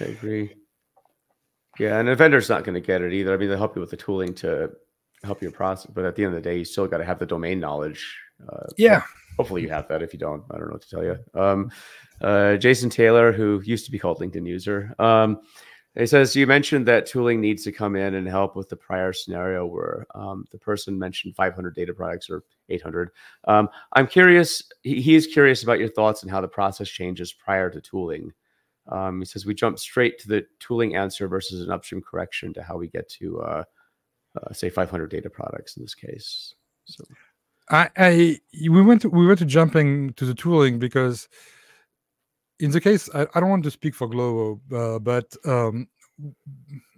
I agree. Yeah, and a vendor's not going to get it either. I mean, they help you with the tooling to help your process, but at the end of the day, you still got to have the domain knowledge. Uh, yeah hopefully you have that. If you don't, I don't know what to tell you. Um, uh, Jason Taylor, who used to be called LinkedIn user, um, he says you mentioned that tooling needs to come in and help with the prior scenario where um, the person mentioned 500 data products or 800. Um, I'm curious. He, he is curious about your thoughts on how the process changes prior to tooling. Um, he says we jump straight to the tooling answer versus an upstream correction to how we get to uh, uh, say 500 data products in this case. So I, I we went to, we went to jumping to the tooling because in the case I, I don't want to speak for Globo, uh, but um,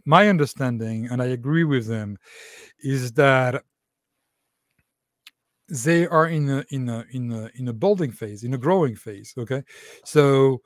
my understanding, and I agree with them, is that they are in a in a in a in a building phase, in a growing phase. Okay, so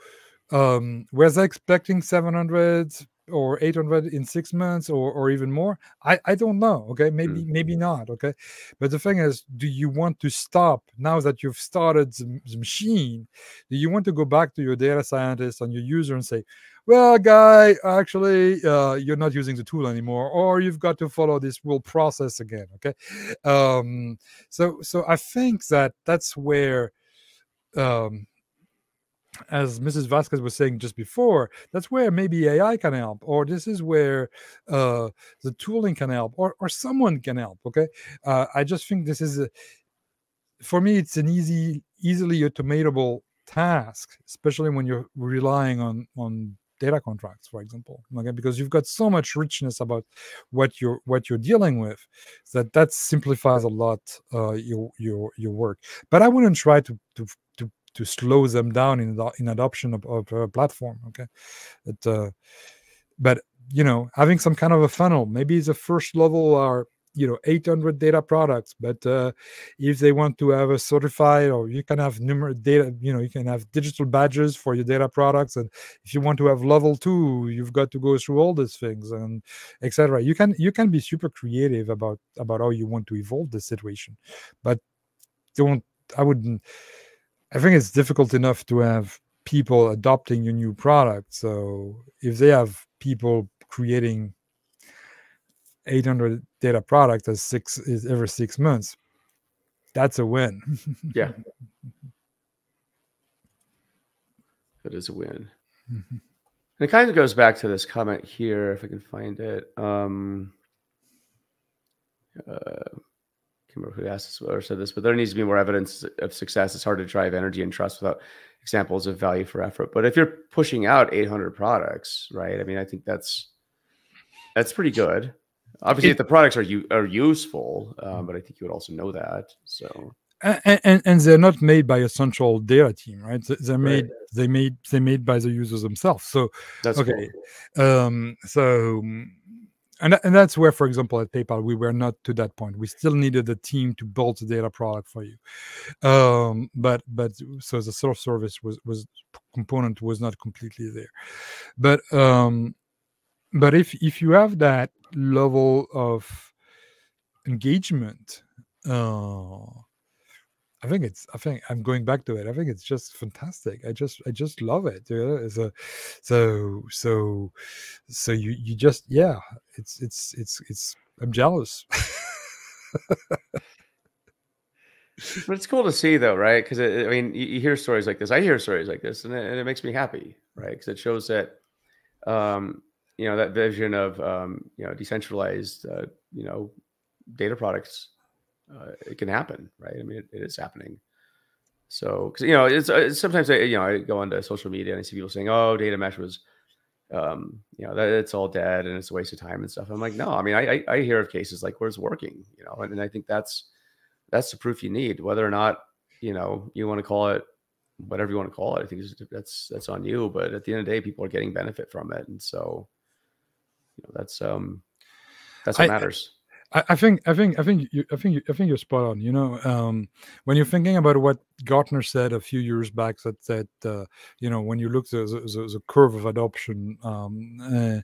um, was expecting 700 or 800 in six months or or even more? I I don't know. Okay, maybe maybe not. Okay, but the thing is, do you want to stop now that you've started the, the machine? Do you want to go back to your data scientist and your user and say, well, guy, actually, uh, you're not using the tool anymore, or you've got to follow this whole process again. Okay, um, so so I think that that's where. Um, as Mrs. Vasquez was saying just before, that's where maybe AI can help, or this is where uh, the tooling can help, or or someone can help. Okay, uh, I just think this is, a, for me, it's an easy, easily automatable task, especially when you're relying on on data contracts, for example. Okay, because you've got so much richness about what you're what you're dealing with, that that simplifies a lot uh, your your your work. But I wouldn't try to to to slow them down in in adoption of, of a platform. Okay, but uh, but you know having some kind of a funnel, maybe the first level are you know 800 data products but uh, if they want to have a certified or you can have numerous data you know you can have digital badges for your data products and if you want to have level two you've got to go through all these things and etc you can you can be super creative about about how you want to evolve the situation but don't i wouldn't I think it's difficult enough to have people adopting your new product. So if they have people creating 800 data products as six is every six months, that's a win. *laughs* yeah, that is a win. Mhm. And it kind of goes back to this comment here, if I can find it. Um, uh, can't remember who asked this or said this, but there needs to be more evidence of success. It's hard to drive energy and trust without examples of value for effort. But if you're pushing out 800 products, right? I mean, I think that's that's pretty good. Obviously, It- if the products are you are useful, um, but I think you would also know that. So and, and and they're not made by a central data team, right? They- They're Right. made they made they made by the users themselves. So that's okay cool. um so and, and that's where for example at paypal we were not to that point. We still needed a team to build the data product for you. Um but but so the self service was was component was not completely there. But um but if if you have that level of engagement uh I think it's. I think I'm going back to it. I think it's just fantastic. I just, I just love it. You know? So, so, so, so you, you just, yeah. It's, it's, it's, it's. I'm jealous. *laughs* But it's cool to see, though, right? Because I mean, you, you hear stories like this. I hear stories like this, and it, and it makes me happy, right? Because it shows that, um, you know, that vision of um, you know decentralized, uh, you know, data products, uh, it can happen, right? I mean, it, it is happening. So, because you know, it's, it's, sometimes I you know I go onto social media and I see people saying, "Oh, data mesh was." Um, you know that it's all dead and it's a waste of time and stuff. I'm like, no, I mean, I I, I hear of cases like where it's working, you know, and, and I think that's that's the proof you need. Whether or not you know you want to call it whatever you want to call it, I think that's that's on you. But at the end of the day, people are getting benefit from it, and so you know that's um that's what I, matters. I, I, think I think I think you, I think you, I think you're spot on. You know, um, when you're thinking about what Gartner said a few years back, that that uh, you know when you look at the, the, the curve of adoption, um, uh,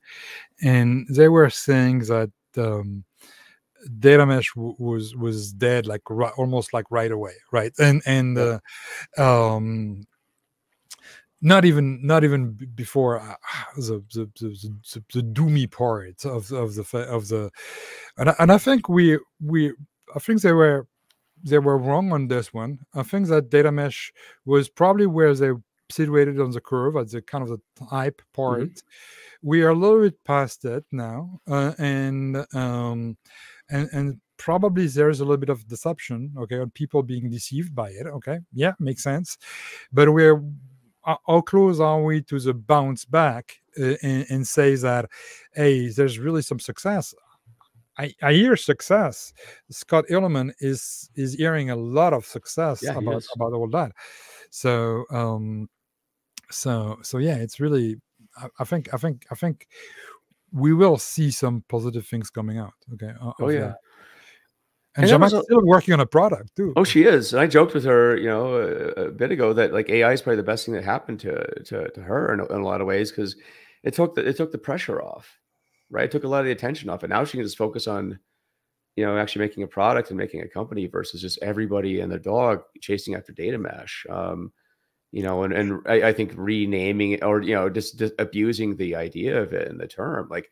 and they were saying that. Um, data mesh w- was was dead like right, almost like right away right and and uh, um not even not even before uh, *sighs* the, the, the, the, doomy part of of the of the and I, and I think we we I think they were they were wrong on this one. I think that data mesh was probably where they situated on the curve at the kind of the hype part. Mm-hmm. We are a little bit past it now, uh, and um, and and probably there's a little bit of deception, okay, on people being deceived by it. Okay, yeah, makes sense, but we're how close are we to the bounce back uh, and, and, say that hey there's really some success. I, I hear success. Scott Hirleman is is hearing a lot of success yeah, about about all that. So um so so yeah it's really I, I, think i think i think we will see some positive things coming out okay oh yeah. that. And, and still working on a product too. Oh, she is. And I joked with her, you know, a, a, bit ago that like AI is probably the best thing that happened to to, to her in, in a lot of ways because it took the it took the pressure off, right? It took a lot of the attention off, and now she can just focus on, you know, actually making a product and making a company versus just everybody and their dog chasing after data mesh. Um, you know, and and I, I think renaming it or you know just, just abusing the idea of it and the term, like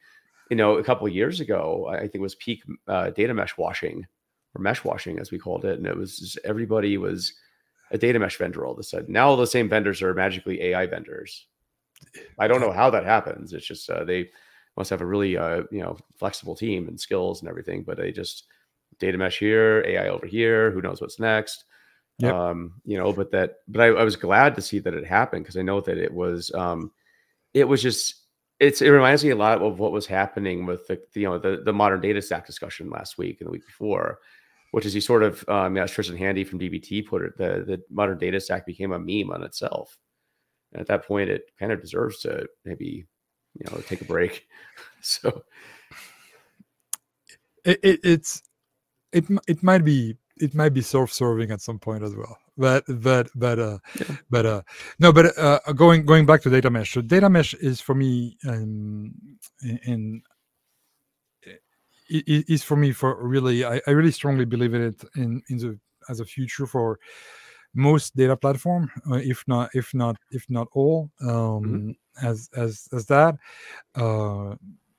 you know, a couple years ago, I think it was peak uh, data mesh washing or mesh washing as we called it. And it was just everybody was a data mesh vendor all of a sudden. Now all the same vendors are magically AI vendors. I don't know how that happens. It's just uh, they must have a really uh, you know flexible team and skills and everything, but they just data mesh here, AI over here. Who knows what's next? Yep. Um, you know, but that, but I, I was glad to see that it happened because I know that it was, um, it was just, it's, it reminds me a lot of what was happening with the, the you know, the, the modern data stack discussion last week and the week before, which is he sort of, um, as Tristan Handy from DBT put it, the, the modern data stack became a meme on itself. And at that point, it kind of deserves to maybe, you know, take a break. *laughs* so it, it, it's, it, it might be, it might be self-serving at some point as well but but but uh yeah. but uh no but uh going going back to data mesh so data mesh is for me um in, in is for me for really I, I really strongly believe in it in in the as a future for most data platform uh, if not if not if not all um mm-hmm. as as as that uh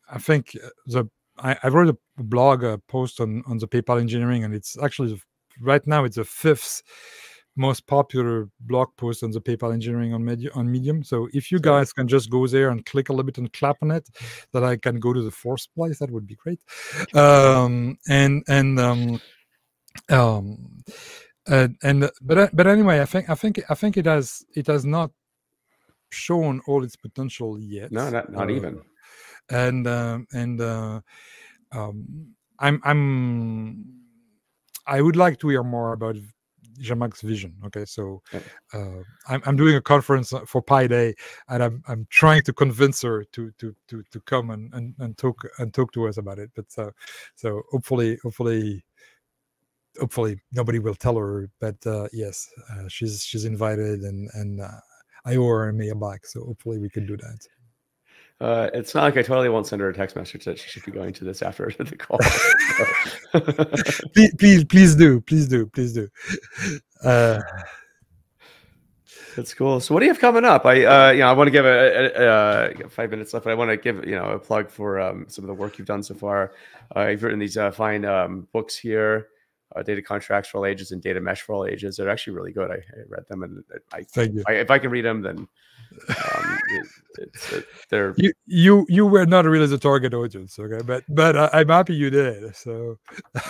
i think uh, the I, I wrote a blog a post on on the paypal engineering and it's actually right now it's the fifth most popular blog post on the PayPal engineering on Medium. On Medium. So if you guys can just go there and click a little bit and clap on it, that I can go to the fourth place, that would be great. *laughs* Um, and and um, um, and, and but but anyway, I think I think I think it has it has not shown all its potential yet. No, not not uh, even. And um, and uh, um, I'm I'm I would like to hear more about Zhamak's vision. Okay, so uh, I'm, I'm doing a conference uh, for Pi Day, and I'm I'm trying to convince her to to to to come and and, and talk and talk to us about it. But so uh, so hopefully hopefully hopefully nobody will tell her. But uh, yes, uh, she's she's invited, and and uh, I owe her a mail back. So hopefully we can do that. Uh, it's not like I totally won't send her a text message that she should be going to this after *laughs* the call. *laughs* please, please, please do, please do, please do. Uh, that's cool. So, what do you have coming up? I, uh, you know, I want to give a, a, a, five minutes left, but I want to give you know a plug for um, some of the work you've done so far. Uh, you've written these uh, fine um, books here. Uh, Data Contracts for All Ages and Data Mesh for All Ages. They're actually really good. I, I read them, and I, Thank you. I, if I can read them, then um, *laughs* it, it's it, they're You you you were not really the target audience, okay? But but I, I'm happy you did. So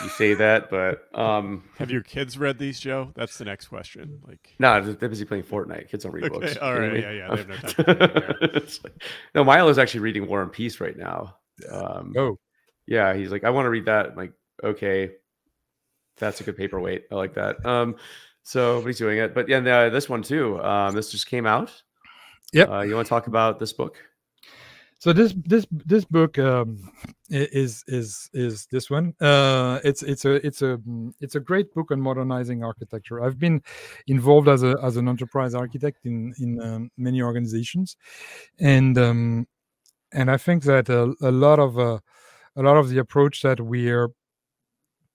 you say that, but *laughs* um, Have your kids read these, Joe? That's the next question. Like, no, they're they're busy playing Fortnite. Kids don't read Okay, books. all You know what I mean? yeah, yeah, they have no time for that, yeah. *laughs* It's like- no, Milo's actually reading War and Peace right now. Um, oh yeah, he's like, I want to read that. I'm like, okay, that's a good paperweight. I like that. Um, so but he's doing it. But yeah, uh, this one too. Um, this just came out. Yep. Uh, you want to talk about this book? so this this this book um, is is is this one. Uh, it's it's a it's a it's a great book on modernizing architecture. I've been involved as a as an enterprise architect in in um, many organizations, and um, and I think that a, a lot of uh, a lot of the approach that we are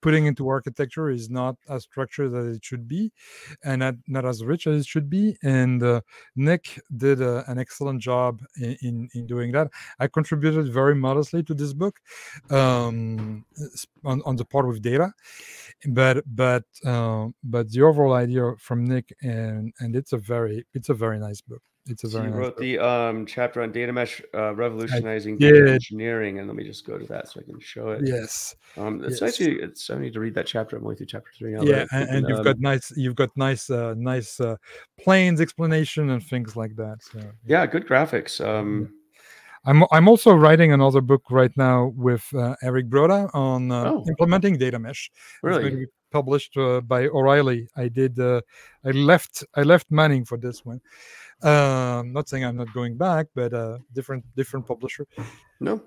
putting into architecture is not as structured as it should be and not, not as rich as it should be and uh, nick did uh, an excellent job in, in in doing that. I contributed very modestly to this book um, on, on the part with data but but uh, but the overall idea from nick and and it's a very it's a very nice book it's a So very you nice wrote book. the um, chapter on data mesh uh, revolutionizing data engineering, and let me just go to that so I can show it. yes Um, it's yes. actually it's I need to read that chapter. I'm only through chapter three now. yeah and, and you've um, got nice you've got nice uh, nice uh, planes explanation and things like that so yeah, good graphics. Um, I'm I'm also writing another book right now with uh, Eric Broda on uh, Oh. implementing data mesh. It's going to really, be published uh, by O'Reilly. I did. Uh, I left. I left Manning for this one. Um, not saying I'm not going back, but uh, different different publisher. no,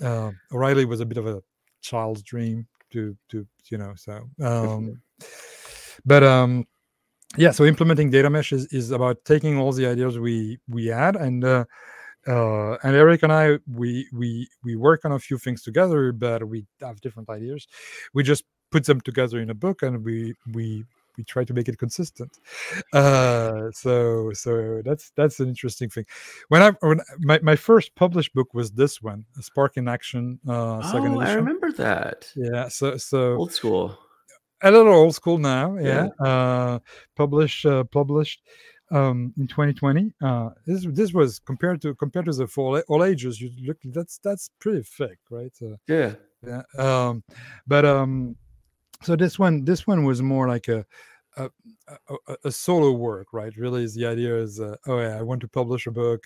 Uh, O'Reilly was a bit of a child's dream to to you know. So, um, but um, yeah. So implementing data mesh is, is about taking all the ideas we we had and. Uh, uh, and Eric and I, we we we work on a few things together, but we have different ideas. We just put them together in a book, and we we we try to make it consistent. Uh, so so that's that's an interesting thing. When I when my, my first published book was this one, Spark in Action, uh, second oh, I remember that. Yeah, so so Old school. a little old school now. Yeah, Yeah. uh, published uh, published um, in 2020. Uh, this this was compared to compared to the for all, all ages. You look that's that's pretty thick, right? Uh, Yeah. yeah. Um, but um, so this one this one was more like a a, a, a- solo work, right? Really, is the idea is uh, oh yeah, I want to publish a book,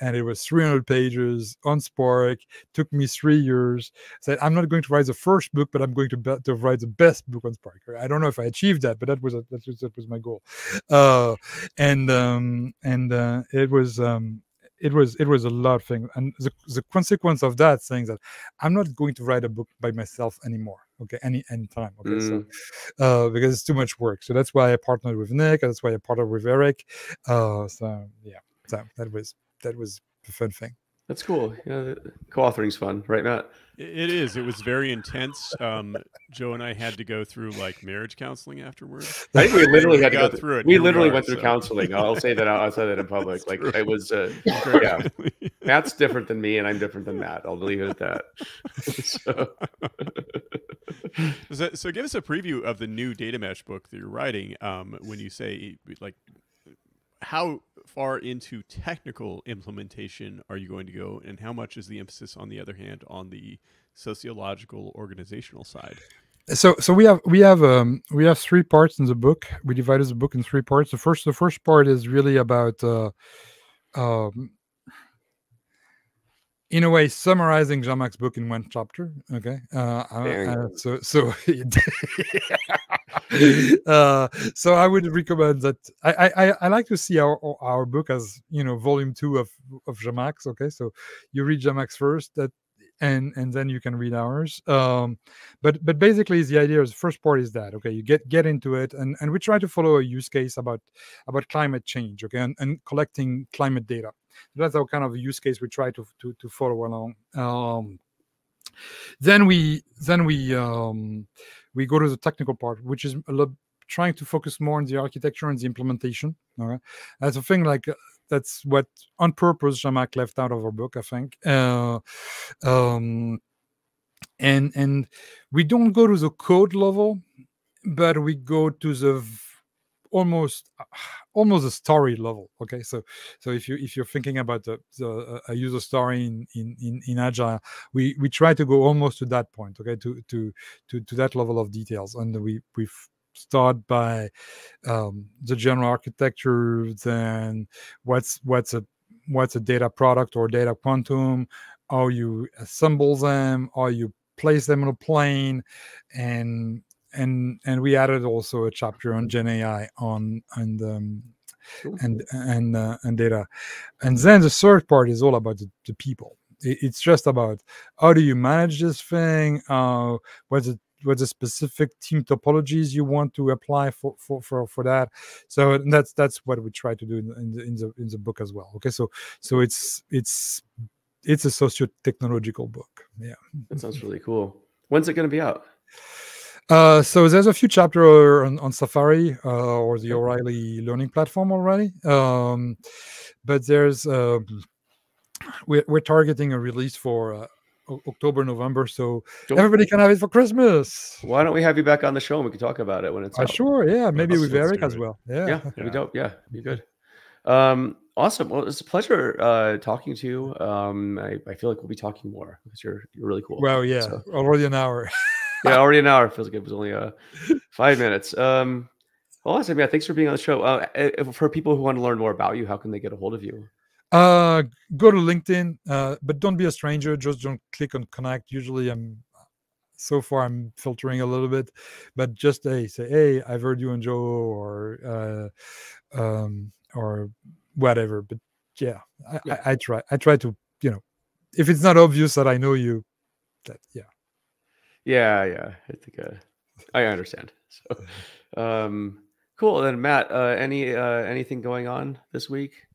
and it was 300 pages on Spark. Took me three years. Said I'm not going to write the first book, but I'm going to, be- to write the best book on Spark. I don't know if I achieved that, but that was a, that was that was my goal. Uh, and um, and uh, it was um, it was it was a lot of things, and the, the consequence of that saying that I'm not going to write a book by myself anymore. Okay, any any time. Okay, so Mm. uh, because it's too much work. So that's why I partnered with Nick. That's why I partnered with Eric. Uh, so yeah, so that was that was a fun thing. That's cool. Yeah, co-authoring's fun, right, Matt? It is. It was very intense. Um, Joe and I had to go through like marriage counseling afterwards. I think we literally had to go through it, We here we literally are, went through so. counseling. I'll say that. I'll say that in *laughs* public. Like true. it was. Uh, yeah. Matt's different than me, and I'm different than Matt. I'll leave it at that. *laughs* so, so, so give us a preview of the new data mesh book that you're writing. Um, when you say like, how far into technical implementation are you going to go, and how much is the emphasis, on the other hand, on the sociological organizational side? So so we have we have um we have three parts in the book. We divided the book in three parts. The first the first part is really about uh, um, in a way summarizing Zhamak's book in one chapter. Okay. Uh, uh, so so *laughs* *laughs* uh, so I would recommend that. I, I I- I like to see our our book as you know volume two of of Zhamak's. Okay, so you read Zhamak's first, that and and then you can read ours. Um, but but basically the idea is the first part is that okay you get get into it and and we try to follow a use case about about climate change okay and, and collecting climate data that's our kind of use case we try to to, to follow along um then we then we um we go to the technical part which is a lot trying to focus more on the architecture and the implementation okay that's a thing like that's what on purpose Zhamak left out of our book i think. Uh um and and we don't go to the code level but we go to the almost almost a story level okay? So so if you if you're thinking about the, the a user story in, in in in agile we we try to go almost to that point okay? To to to to that level of details and we we start by um, the general architecture then what's what's a what's a data product or data quantum how you assemble them how you place them on a plane and and and we added also a chapter on Gen AI on and um, and and uh, and data, and then the third part is all about the, the people. It, it's just about how do you manage this thing? Uh, what's it? What's the specific team topologies you want to apply for for for, for that? So that's that's what we try to do in, in the in the in the book as well. Okay, so so it's it's it's a socio technological book. Yeah, that sounds really cool. When's it going to be out? Uh, so there's a few chapters on, on Safari uh, or the O'Reilly Learning Platform already, um, but there's uh, we're, we're targeting a release for uh, October, November, so everybody can have it for Christmas. Why don't we have you back on the show and we can talk about it when it's uh, out? Sure, yeah, maybe with Eric as well. Yeah, yeah, yeah. be dope. Yeah, be good. Um, awesome. Well, it's a pleasure uh, talking to you. Um, I, I feel like we'll be talking more because you're you're really cool. Well, yeah, so. already an hour. *laughs* yeah, already an hour. Feels like it was only uh, *laughs* five minutes. Um, well, awesome. Yeah, thanks for being on the show. Uh, for people who want to learn more about you, how can they get a hold of you? Uh, go to LinkedIn, uh, but don't be a stranger. Just don't click on connect. Usually, I'm so far I'm filtering a little bit, but just hey, say hey, I've heard you on Joe or uh, um, or whatever. But yeah, I, yeah. I, I try. I try to you know, if it's not obvious that I know you, that yeah. Yeah, yeah. I think uh, I understand. So, *laughs* um, cool. Then Matt, uh, any uh, anything going on this week?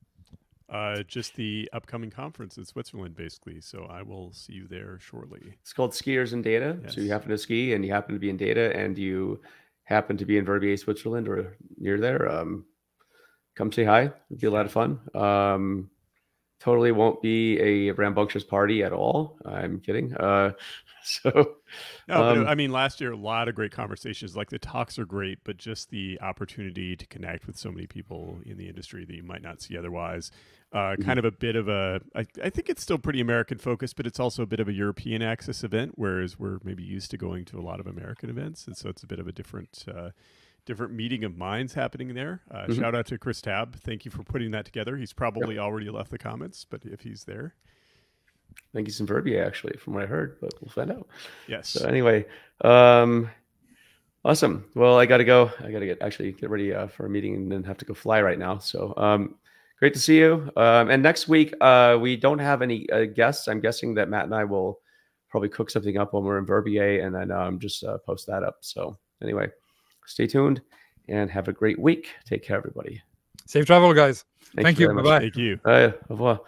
Uh, just the upcoming conference in Switzerland, basically. So I will see you there shortly. It's called Skiers in Data. Yes. So you happen to ski and you happen to be in Data and you happen to be in Verbier, Switzerland or near there. Um, come say hi. It'd be a lot of fun. Um, totally won't be a rambunctious party at all. I'm kidding. Uh, *laughs* so, no, um, I mean, last year a lot of great conversations. Like the talks are great, but just the opportunity to connect with so many people in the industry that you might not see otherwise. Uh, mm-hmm. Kind of a bit of a. I, I think it's still pretty American focused, but it's also a bit of a European access event, whereas we're maybe used to going to a lot of American events, and so it's a bit of a different. Uh, different meeting of minds happening there. Uh, mm-hmm. Shout out to Chris Tabb. Thank you for putting that together. He's probably yep. already left the comments, but if he's there. I think he's in Verbier actually, from what I heard, but we'll find out. Yes. So anyway, um, awesome. Well, I got to go. I got to get actually get ready uh, for a meeting and then have to go fly right now. So um, great to see you. Um, and next week uh, we don't have any uh, guests. I'm guessing that Matt and I will probably cook something up when we're in Verbier and then um, just uh, post that up. So anyway, stay tuned and have a great week. Take care, everybody. Safe travel, guys. Thank, Thank you. you. Bye bye. Thank you. Bye. Au revoir.